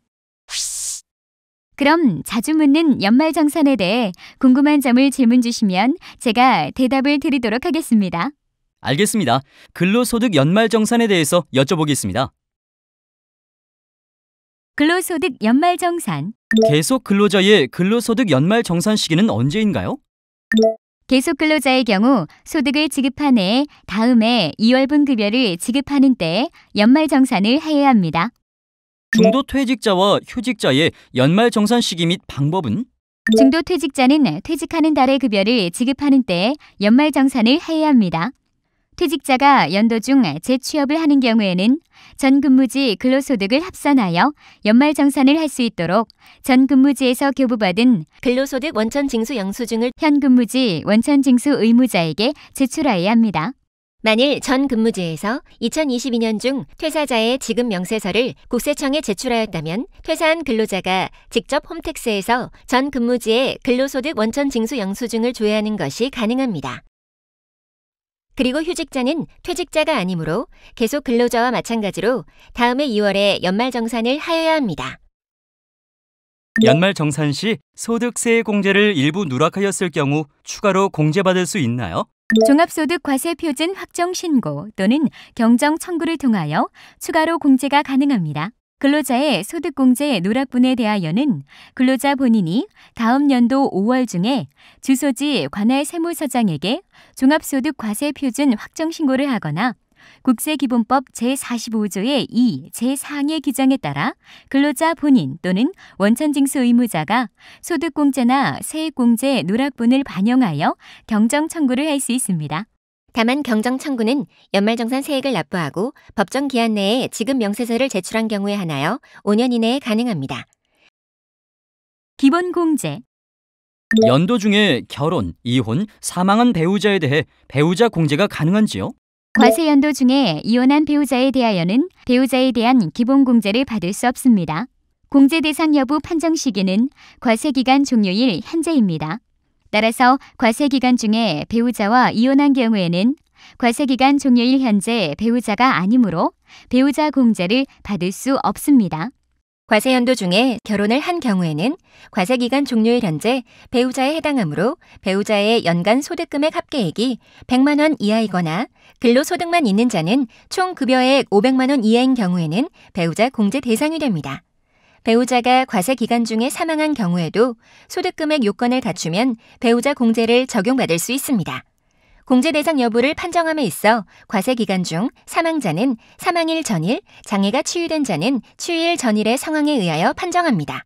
그럼 자주 묻는 연말정산에 대해 궁금한 점을 질문 주시면 제가 대답을 드리도록 하겠습니다. 알겠습니다. 근로소득 연말정산에 대해서 여쭤보겠습니다. 근로소득 연말정산 계속 근로자의 근로소득 연말정산 시기는 언제인가요? 계속 근로자의 경우 소득을 지급한 해 다음해 2월분 급여를 지급하는 때에 연말정산을 해야 합니다. 중도퇴직자와 휴직자의 연말정산 시기 및 방법은? 중도퇴직자는 퇴직하는 달의 급여를 지급하는 때에 연말정산을 해야 합니다. 퇴직자가 연도 중 재취업을 하는 경우에는 전 근무지 근로소득을 합산하여 연말 정산을 할 수 있도록 전 근무지에서 교부받은 근로소득 원천 징수 영수증을 현 근무지 원천 징수 의무자에게 제출하여야 합니다. 만일 전 근무지에서 2022년 중 퇴사자의 지급 명세서를 국세청에 제출하였다면 퇴사한 근로자가 직접 홈택스에서 전 근무지에 근로소득 원천 징수 영수증을 조회하는 것이 가능합니다. 그리고 휴직자는 퇴직자가 아니므로 계속 근로자와 마찬가지로 다음해 2월에 연말정산을 하여야 합니다. 연말정산 시 소득세 공제를 일부 누락하였을 경우 추가로 공제받을 수 있나요? 종합소득 과세 표준 확정 신고 또는 경정 청구를 통하여 추가로 공제가 가능합니다. 근로자의 소득 공제 누락분에 대하여는 근로자 본인이 다음 연도 5월 중에 주소지 관할 세무서장에게 종합소득 과세 표준 확정 신고를 하거나 국세기본법 제45조의 2, 제4항의 규정에 따라 근로자 본인 또는 원천징수 의무자가 소득공제나 세액공제 누락분을 반영하여 경정 청구를 할 수 있습니다. 다만 경정 청구는 연말정산 세액을 납부하고 법정 기한 내에 지급 명세서를 제출한 경우에 하나여 5년 이내에 가능합니다. 기본공제 연도 중에 결혼, 이혼, 사망한 배우자에 대해 배우자 공제가 가능한지요? 과세 연도 중에 이혼한 배우자에 대하여는 배우자에 대한 기본공제를 받을 수 없습니다. 공제 대상 여부 판정 시기는 과세 기간 종료일 현재입니다. 따라서 과세 기간 중에 배우자와 이혼한 경우에는 과세 기간 종료일 현재 배우자가 아니므로 배우자 공제를 받을 수 없습니다. 과세 연도 중에 결혼을 한 경우에는 과세 기간 종료일 현재 배우자에 해당하므로 배우자의 연간 소득금액 합계액이 100만 원 이하이거나 근로소득만 있는 자는 총 급여액 500만 원 이하인 경우에는 배우자 공제 대상이 됩니다. 배우자가 과세 기간 중에 사망한 경우에도 소득금액 요건을 갖추면 배우자 공제를 적용받을 수 있습니다. 공제 대상 여부를 판정함에 있어 과세 기간 중 사망자는 사망일 전일, 장애가 치유된 자는 치유일 전일의 상황에 의하여 판정합니다.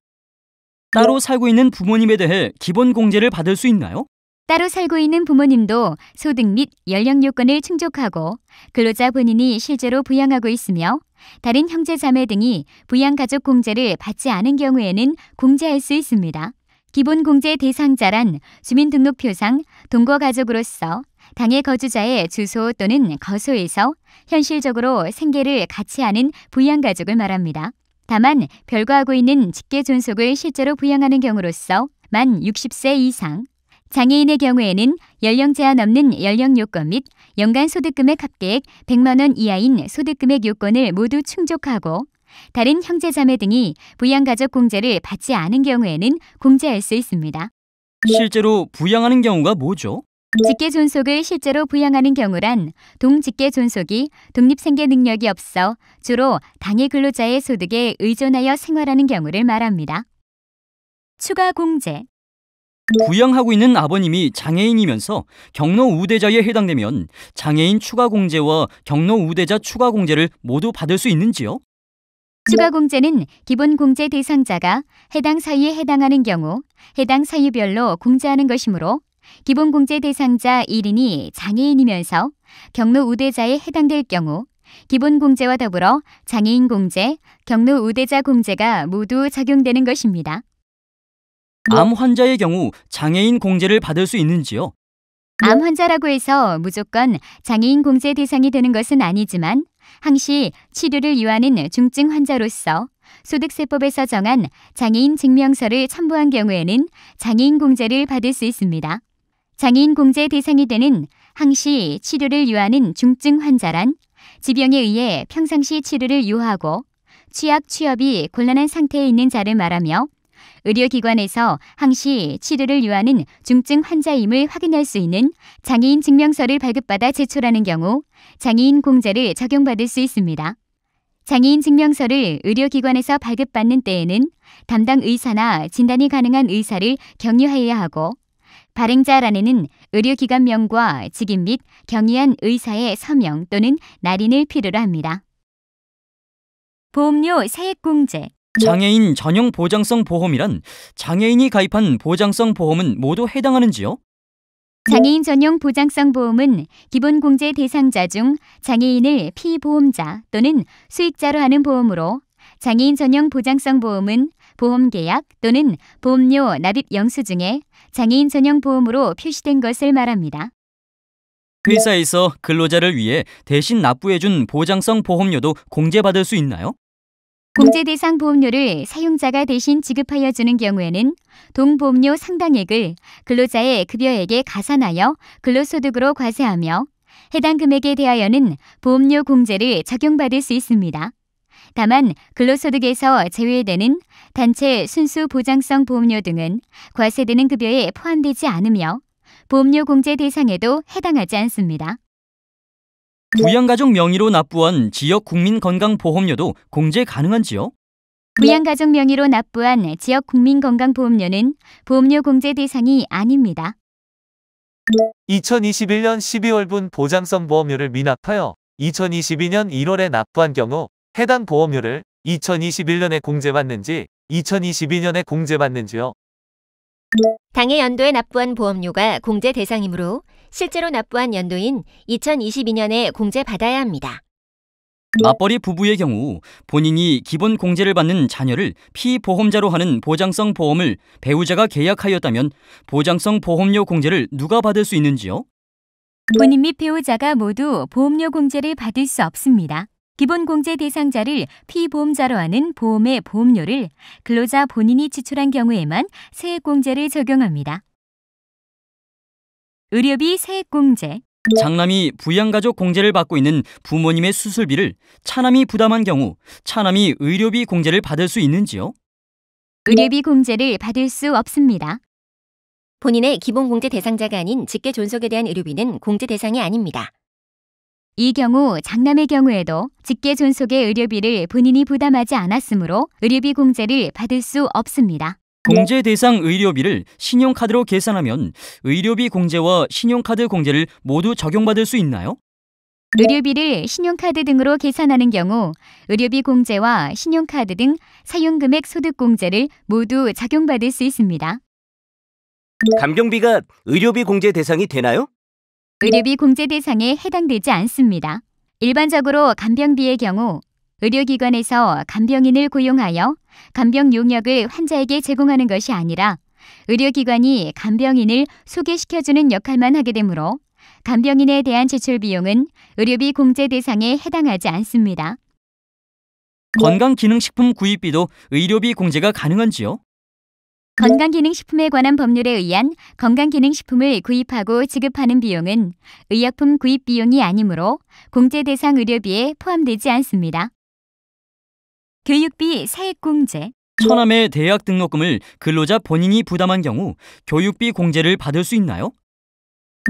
따로 살고 있는 부모님에 대해 기본 공제를 받을 수 있나요? 따로 살고 있는 부모님도 소득 및 연령 요건을 충족하고 근로자 본인이 실제로 부양하고 있으며 다른 형제 자매 등이 부양가족 공제를 받지 않은 경우에는 공제할 수 있습니다. 기본 공제 대상자란 주민등록표상 동거가족으로서 당해 거주자의 주소 또는 거소에서 현실적으로 생계를 같이 하는 부양가족을 말합니다. 다만 별거하고 있는 직계 존속을 실제로 부양하는 경우로서 만 60세 이상, 장애인의 경우에는 연령 제한 없는 연령 요건 및 연간 소득금액 합계액 100만 원 이하인 소득금액 요건을 모두 충족하고 다른 형제자매 등이 부양가족 공제를 받지 않은 경우에는 공제할 수 있습니다. 실제로 부양하는 경우가 뭐죠? 직계 존속을 실제로 부양하는 경우란 동직계 존속이 독립생계 능력이 없어 주로 당해 근로자의 소득에 의존하여 생활하는 경우를 말합니다. 추가 공제 부양하고 있는 아버님이 장애인이면서 경로 우대자에 해당되면 장애인 추가 공제와 경로 우대자 추가 공제를 모두 받을 수 있는지요? 추가 공제는 기본 공제 대상자가 해당 사유에 해당하는 경우 해당 사유별로 공제하는 것이므로 기본 공제 대상자 1인이 장애인이면서 경로 우대자에 해당될 경우 기본 공제와 더불어 장애인 공제, 경로 우대자 공제가 모두 적용되는 것입니다. 암 환자의 경우 장애인 공제를 받을 수 있는지요? 암 환자라고 해서 무조건 장애인 공제 대상이 되는 것은 아니지만 항시 치료를 요하는 중증 환자로서 소득세법에서 정한 장애인 증명서를 첨부한 경우에는 장애인 공제를 받을 수 있습니다. 장애인 공제 대상이 되는 항시 치료를 요하는 중증 환자란 지병에 의해 평상시 치료를 요하고 취약 취업이 곤란한 상태에 있는 자를 말하며 의료기관에서 항시 치료를 요하는 중증 환자임을 확인할 수 있는 장애인 증명서를 발급받아 제출하는 경우 장애인 공제를 적용받을 수 있습니다. 장애인 증명서를 의료기관에서 발급받는 때에는 담당 의사나 진단이 가능한 의사를 격려해야 하고 발행자란에는 의료기관명과 직임 및 경의한 의사의 서명 또는 날인을 필요로 합니다. 보험료 세액공제 장애인 전용 보장성 보험이란 장애인이 가입한 보장성 보험은 모두 해당하는지요? 장애인 전용 보장성 보험은 기본 공제 대상자 중 장애인을 피보험자 또는 수익자로 하는 보험으로 장애인 전용 보장성 보험은 보험 계약 또는 보험료 납입 영수 중에 장애인 전용 보험으로 표시된 것을 말합니다. 회사에서 근로자를 위해 대신 납부해준 보장성 보험료도 공제받을 수 있나요? 공제 대상 보험료를 사용자가 대신 지급하여 주는 경우에는 동보험료 상당액을 근로자의 급여액에 가산하여 근로소득으로 과세하며 해당 금액에 대하여는 보험료 공제를 적용받을 수 있습니다. 다만 근로소득에서 제외되는 단체 순수 보장성 보험료 등은 과세되는 급여에 포함되지 않으며 보험료 공제 대상에도 해당하지 않습니다. 부양가족 명의로 납부한 지역 국민건강보험료도 공제 가능한지요? 부양가족 명의로 납부한 지역 국민건강보험료는 보험료 공제 대상이 아닙니다. 2021년 12월분 보장성 보험료를 미납하여 2022년 1월에 납부한 경우 해당 보험료를 2021년에 공제받는지 2022년에 공제받는지요. 당해 연도에 납부한 보험료가 공제 대상이므로 실제로 납부한 연도인 2022년에 공제받아야 합니다. 맞벌이 부부의 경우 본인이 기본 공제를 받는 자녀를 피보험자로 하는 보장성 보험을 배우자가 계약하였다면 보장성 보험료 공제를 누가 받을 수 있는지요? 본인 및 배우자가 모두 보험료 공제를 받을 수 없습니다. 기본 공제 대상자를 피보험자로 하는 보험의 보험료를 근로자 본인이 지출한 경우에만 세액공제를 적용합니다. 의료비 세액공제 장남이 부양가족 공제를 받고 있는 부모님의 수술비를 차남이 부담한 경우 차남이 의료비 공제를 받을 수 있는지요? 의료비 공제를 받을 수 없습니다. 본인의 기본 공제 대상자가 아닌 직계 존속에 대한 의료비는 공제 대상이 아닙니다. 이 경우 장남의 경우에도 직계 존속의 의료비를 본인이 부담하지 않았으므로 의료비 공제를 받을 수 없습니다. 공제 대상 의료비를 신용카드로 계산하면 의료비 공제와 신용카드 공제를 모두 적용받을 수 있나요? 의료비를 신용카드 등으로 계산하는 경우 의료비 공제와 신용카드 등 사용금액 소득 공제를 모두 적용받을 수 있습니다. 간병비가 의료비 공제 대상이 되나요? 의료비 공제 대상에 해당되지 않습니다. 일반적으로 간병비의 경우 의료기관에서 간병인을 고용하여 간병 용역을 환자에게 제공하는 것이 아니라 의료기관이 간병인을 소개시켜주는 역할만 하게 되므로 간병인에 대한 지출 비용은 의료비 공제 대상에 해당하지 않습니다. 건강기능식품 구입비도 의료비 공제가 가능한지요? 건강기능식품에 관한 법률에 의한 건강기능식품을 구입하고 지급하는 비용은 의약품 구입 비용이 아니므로 공제 대상 의료비에 포함되지 않습니다. 교육비 세액공제 처남의 대학 등록금을 근로자 본인이 부담한 경우 교육비 공제를 받을 수 있나요?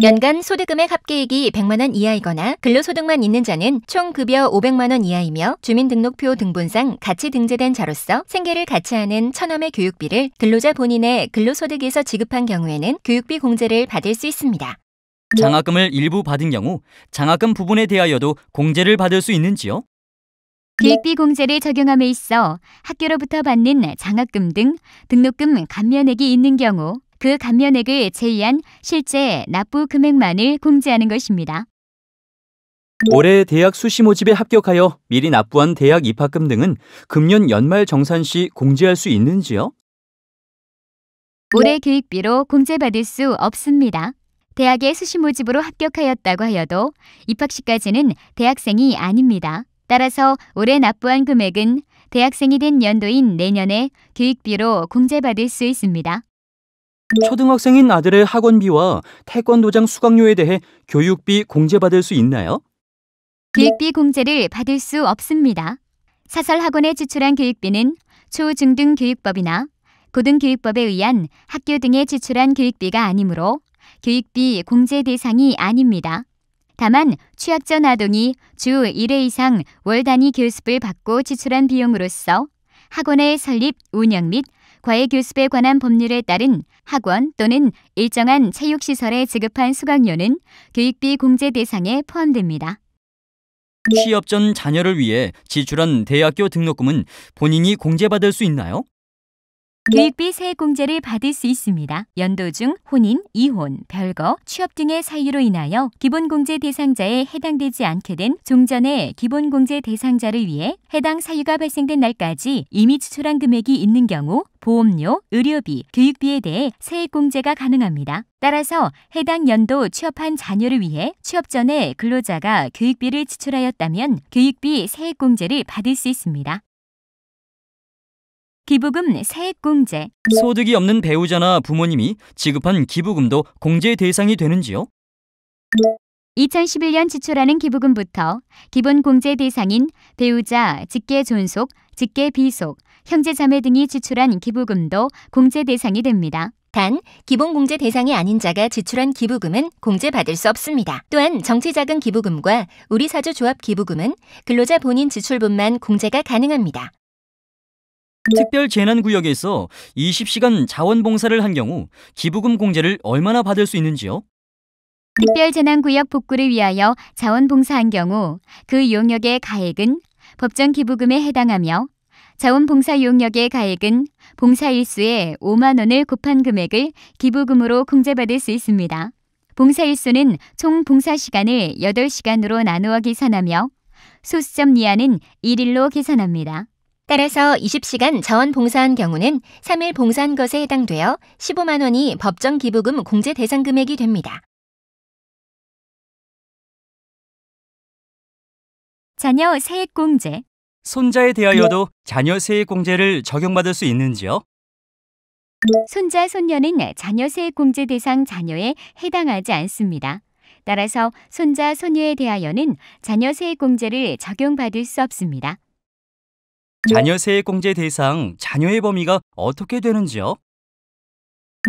연간 소득금액 합계액이 100만 원 이하이거나 근로소득만 있는 자는 총 급여 500만 원 이하이며 주민등록표 등본상 같이 등재된 자로서 생계를 같이 하는 처남의 교육비를 근로자 본인의 근로소득에서 지급한 경우에는 교육비 공제를 받을 수 있습니다. 장학금을 일부 받은 경우 장학금 부분에 대하여도 공제를 받을 수 있는지요? 교육비 공제를 적용함에 있어 학교로부터 받는 장학금 등 등록금 감면액이 있는 경우 그 감면액을 제외한 실제 납부 금액만을 공제하는 것입니다. 올해 대학 수시 모집에 합격하여 미리 납부한 대학 입학금 등은 금년 연말 정산 시 공제할 수 있는지요? 올해 교육비로 공제받을 수 없습니다. 대학에 수시 모집으로 합격하였다고 하여도 입학 시까지는 대학생이 아닙니다. 따라서 올해 납부한 금액은 대학생이 된 연도인 내년에 교육비로 공제받을 수 있습니다. 초등학생인 아들의 학원비와 태권도장 수강료에 대해 교육비 공제받을 수 있나요? 교육비 공제를 받을 수 없습니다. 사설 학원에 지출한 교육비는 초, 중등 교육법이나 고등교육법에 의한 학교 등에 지출한 교육비가 아니므로 교육비 공제 대상이 아닙니다. 다만 취학전 아동이 주 1회 이상 월 단위 교습을 받고 지출한 비용으로서 학원의 설립, 운영 및 과외 교습에 관한 법률에 따른 학원 또는 일정한 체육시설에 지급한 수강료는 교육비 공제 대상에 포함됩니다. 취업 전 자녀를 위해 지출한 대학교 등록금은 본인이 공제받을 수 있나요? 교육비 세액 공제를 받을 수 있습니다. 연도 중 혼인, 이혼, 별거, 취업 등의 사유로 인하여 기본공제 대상자에 해당되지 않게 된 종전의 기본공제 대상자를 위해 해당 사유가 발생된 날까지 이미 지출한 금액이 있는 경우 보험료, 의료비, 교육비에 대해 세액 공제가 가능합니다. 따라서 해당 연도 취업한 자녀를 위해 취업 전에 근로자가 교육비를 지출하였다면 교육비 세액 공제를 받을 수 있습니다. 기부금 세액 공제 소득이 없는 배우자나 부모님이 지급한 기부금도 공제 대상이 되는지요? 2011년 지출하는 기부금부터 기본 공제 대상인 배우자, 직계 존속, 직계 비속, 형제 자매 등이 지출한 기부금도 공제 대상이 됩니다. 단 기본 공제 대상이 아닌 자가 지출한 기부금은 공제받을 수 없습니다. 또한 정치자금 기부금과 우리 사주 조합 기부금은 근로자 본인 지출분만 공제가 가능합니다. 특별 재난 구역에서 20시간 자원봉사를 한 경우 기부금 공제를 얼마나 받을 수 있는지요? 특별재난구역 복구를 위하여 자원봉사한 경우 그 용역의 가액은 법정 기부금에 해당하며 자원봉사 용역의 가액은 봉사 일수에 5만 원을 곱한 금액을 기부금으로 공제받을 수 있습니다. 봉사 일수는 총 봉사 시간을 8시간으로 나누어 계산하며 소수점 이하는 1일로 계산합니다. 따라서 20시간 자원 봉사한 경우는 3일 봉사한 것에 해당되어 15만 원이 법정 기부금 공제 대상 금액이 됩니다. 자녀 세액 공제 손자에 대하여도 자녀 세액 공제를 적용받을 수 있는지요? 손자 손녀는 자녀 세액 공제 대상 자녀에 해당하지 않습니다. 따라서 손자 손녀에 대하여는 자녀 세액 공제를 적용받을 수 없습니다. 자녀 세액 공제 대상 자녀의 범위가 어떻게 되는지요?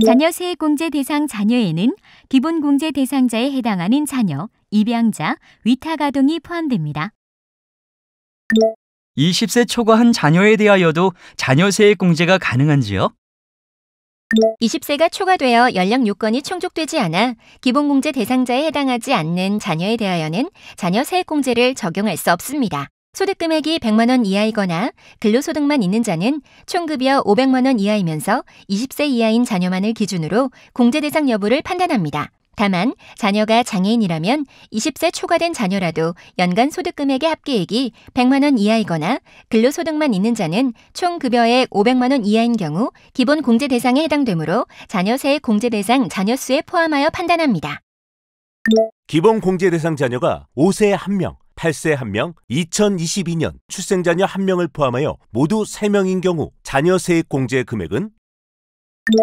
자녀 세액 공제 대상 자녀에는 기본 공제 대상자에 해당하는 자녀, 입양자, 위탁 아동이 포함됩니다. 20세 초과한 자녀에 대하여도 자녀 세액 공제가 가능한지요? 20세가 초과되어 연령 요건이 충족되지 않아 기본공제 대상자에 해당하지 않는 자녀에 대하여는 자녀 세액공제를 적용할 수 없습니다. 소득 금액이 100만 원 이하이거나 근로소득만 있는 자는 총급여 500만 원 이하이면서 20세 이하인 자녀만을 기준으로 공제 대상 여부를 판단합니다. 다만 자녀가 장애인이라면 20세 초과된 자녀라도 연간 소득 금액의 합계액이 100만 원 이하이거나 근로소득만 있는 자는 총 급여액 500만 원 이하인 경우 기본 공제 대상에 해당되므로 자녀세액 공제 대상 자녀 수에 포함하여 판단합니다. 기본 공제 대상 자녀가 5세 1명, 8세 1명, 2022년 출생 자녀 1명을 포함하여 모두 3명인 경우 자녀 세액 공제 금액은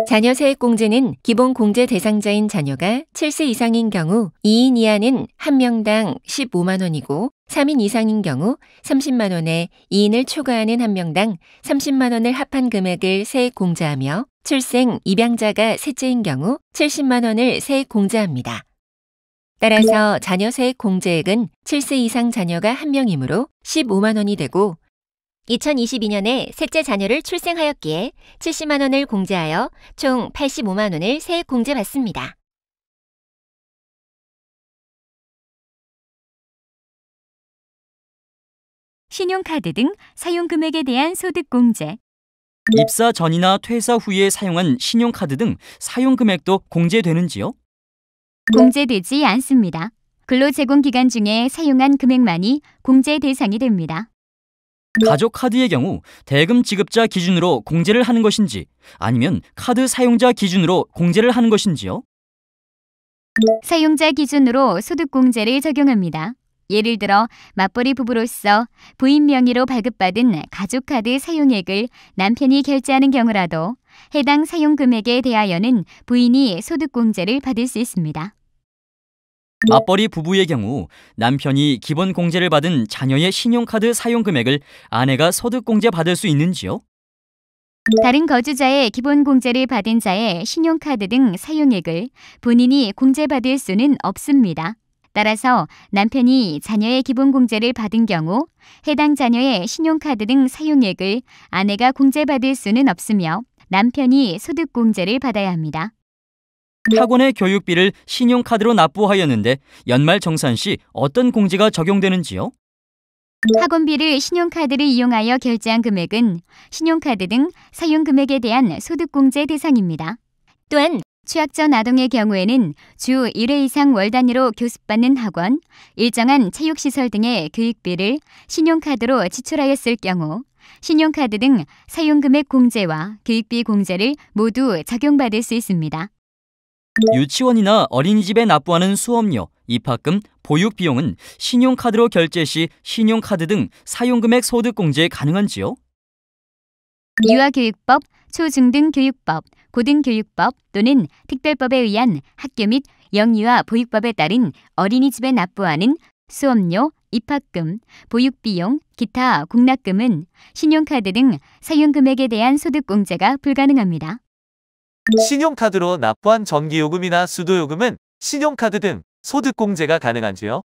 자녀 세액 공제는 기본 공제 대상자인 자녀가 7세 이상인 경우 2인 이하는 1명당 15만 원이고 3인 이상인 경우 30만 원에 2인을 초과하는 1명당 30만 원을 합한 금액을 세액 공제하며 출생 입양자가 셋째인 경우 70만 원을 세액 공제합니다. 따라서 자녀 세액 공제액은 7세 이상 자녀가 1명이므로 15만 원이 되고 2022년에 셋째 자녀를 출생하였기에 70만 원을 공제하여 총 85만 원을 세액 공제받습니다. 신용카드 등 사용 금액에 대한 소득 공제 입사 전이나 퇴사 후에 사용한 신용카드 등 사용 금액도 공제되는지요? 공제되지 않습니다. 근로 제공 기간 중에 사용한 금액만이 공제 대상이 됩니다. 가족 카드의 경우 대금 지급자 기준으로 공제를 하는 것인지 아니면 카드 사용자 기준으로 공제를 하는 것인지요? 사용자 기준으로 소득공제를 적용합니다. 예를 들어 맞벌이 부부로서 부인 명의로 발급받은 가족카드 사용액을 남편이 결제하는 경우라도 해당 사용 금액에 대하여는 부인이 소득공제를 받을 수 있습니다. 맞벌이 부부의 경우 남편이 기본 공제를 받은 자녀의 신용카드 사용 금액을 아내가 소득 공제 받을 수 있는지요? 다른 거주자의 기본 공제를 받은 자의 신용카드 등 사용액을 본인이 공제받을 수는 없습니다. 따라서 남편이 자녀의 기본 공제를 받은 경우 해당 자녀의 신용카드 등 사용액을 아내가 공제받을 수는 없으며 남편이 소득 공제를 받아야 합니다. 학원의 교육비를 신용카드로 납부하였는데 연말 정산 시 어떤 공제가 적용되는지요? 학원비를 신용카드를 이용하여 결제한 금액은 신용카드 등 사용 금액에 대한 소득공제 대상입니다. 또한 취약전 아동의 경우에는 주 1회 이상 월 단위로 교습받는 학원, 일정한 체육시설 등의 교육비를 신용카드로 지출하였을 경우 신용카드 등 사용금액 공제와 교육비 공제를 모두 적용받을 수 있습니다. 유치원이나 어린이집에 납부하는 수업료, 입학금, 보육 비용은 신용카드로 결제 시 신용카드 등 사용금액 소득 공제 가능한지요? 유아교육법, 초중등교육법, 고등교육법 또는 특별법에 의한 학교 및 영유아 보육법에 따른 어린이집에 납부하는 수업료, 입학금, 보육비용, 기타 공납금은 신용카드 등 사용금액에 대한 소득공제가 불가능합니다. 신용카드로 납부한 전기요금이나 수도요금은 신용카드 등 소득공제가 가능한지요?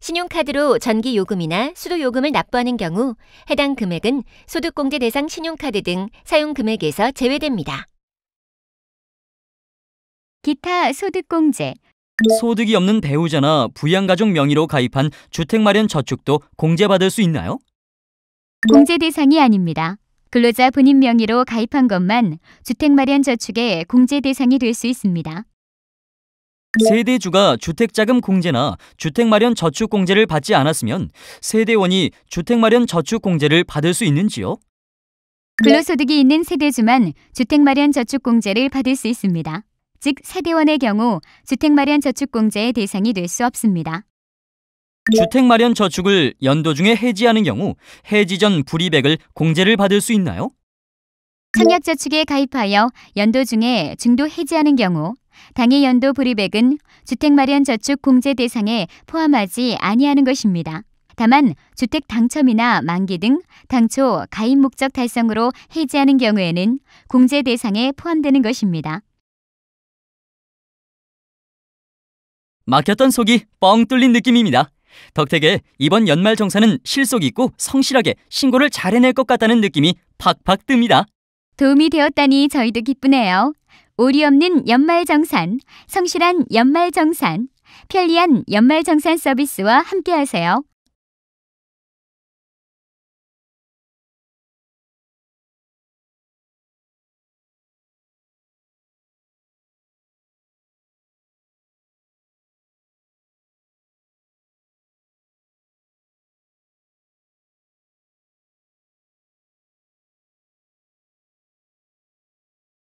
신용카드로 전기 요금이나 수도 요금을 납부하는 경우 해당 금액은 소득공제 대상 신용카드 등 사용 금액에서 제외됩니다. 기타 소득공제, 소득이 없는 배우자나 부양가족 명의로 가입한 주택 마련 저축도 공제받을 수 있나요? 공제 대상이 아닙니다. 근로자 본인 명의로 가입한 것만 주택 마련 저축의 공제 대상이 될 수 있습니다. 세대주가 주택자금 공제나 주택 마련 저축 공제를 받지 않았으면 세대원이 주택 마련 저축 공제를 받을 수 있는지요? 근로소득이 있는 세대주만 주택 마련 저축 공제를 받을 수 있습니다. 즉 세대원의 경우 주택 마련 저축공제의 대상이 될 수 없습니다. 주택 마련 저축을 연도 중에 해지하는 경우 해지 전 불이백을 공제를 받을 수 있나요? 청약저축에 가입하여 연도 중에 중도 해지하는 경우 당해 연도 불이백은 주택 마련 저축 공제 대상에 포함하지 아니하는 것입니다. 다만 주택 당첨이나 만기 등 당초 가입 목적 달성으로 해지하는 경우에는 공제 대상에 포함되는 것입니다. 막혔던 속이 뻥 뚫린 느낌입니다. 덕택에 이번 연말 정산은 실속 있고 성실하게 신고를 잘 해낼 것 같다는 느낌이 팍팍 듭니다. 도움이 되었다니 저희도 기쁘네요. 오리 없는 연말 정산, 성실한 연말 정산, 편리한 연말 정산 서비스와 함께하세요.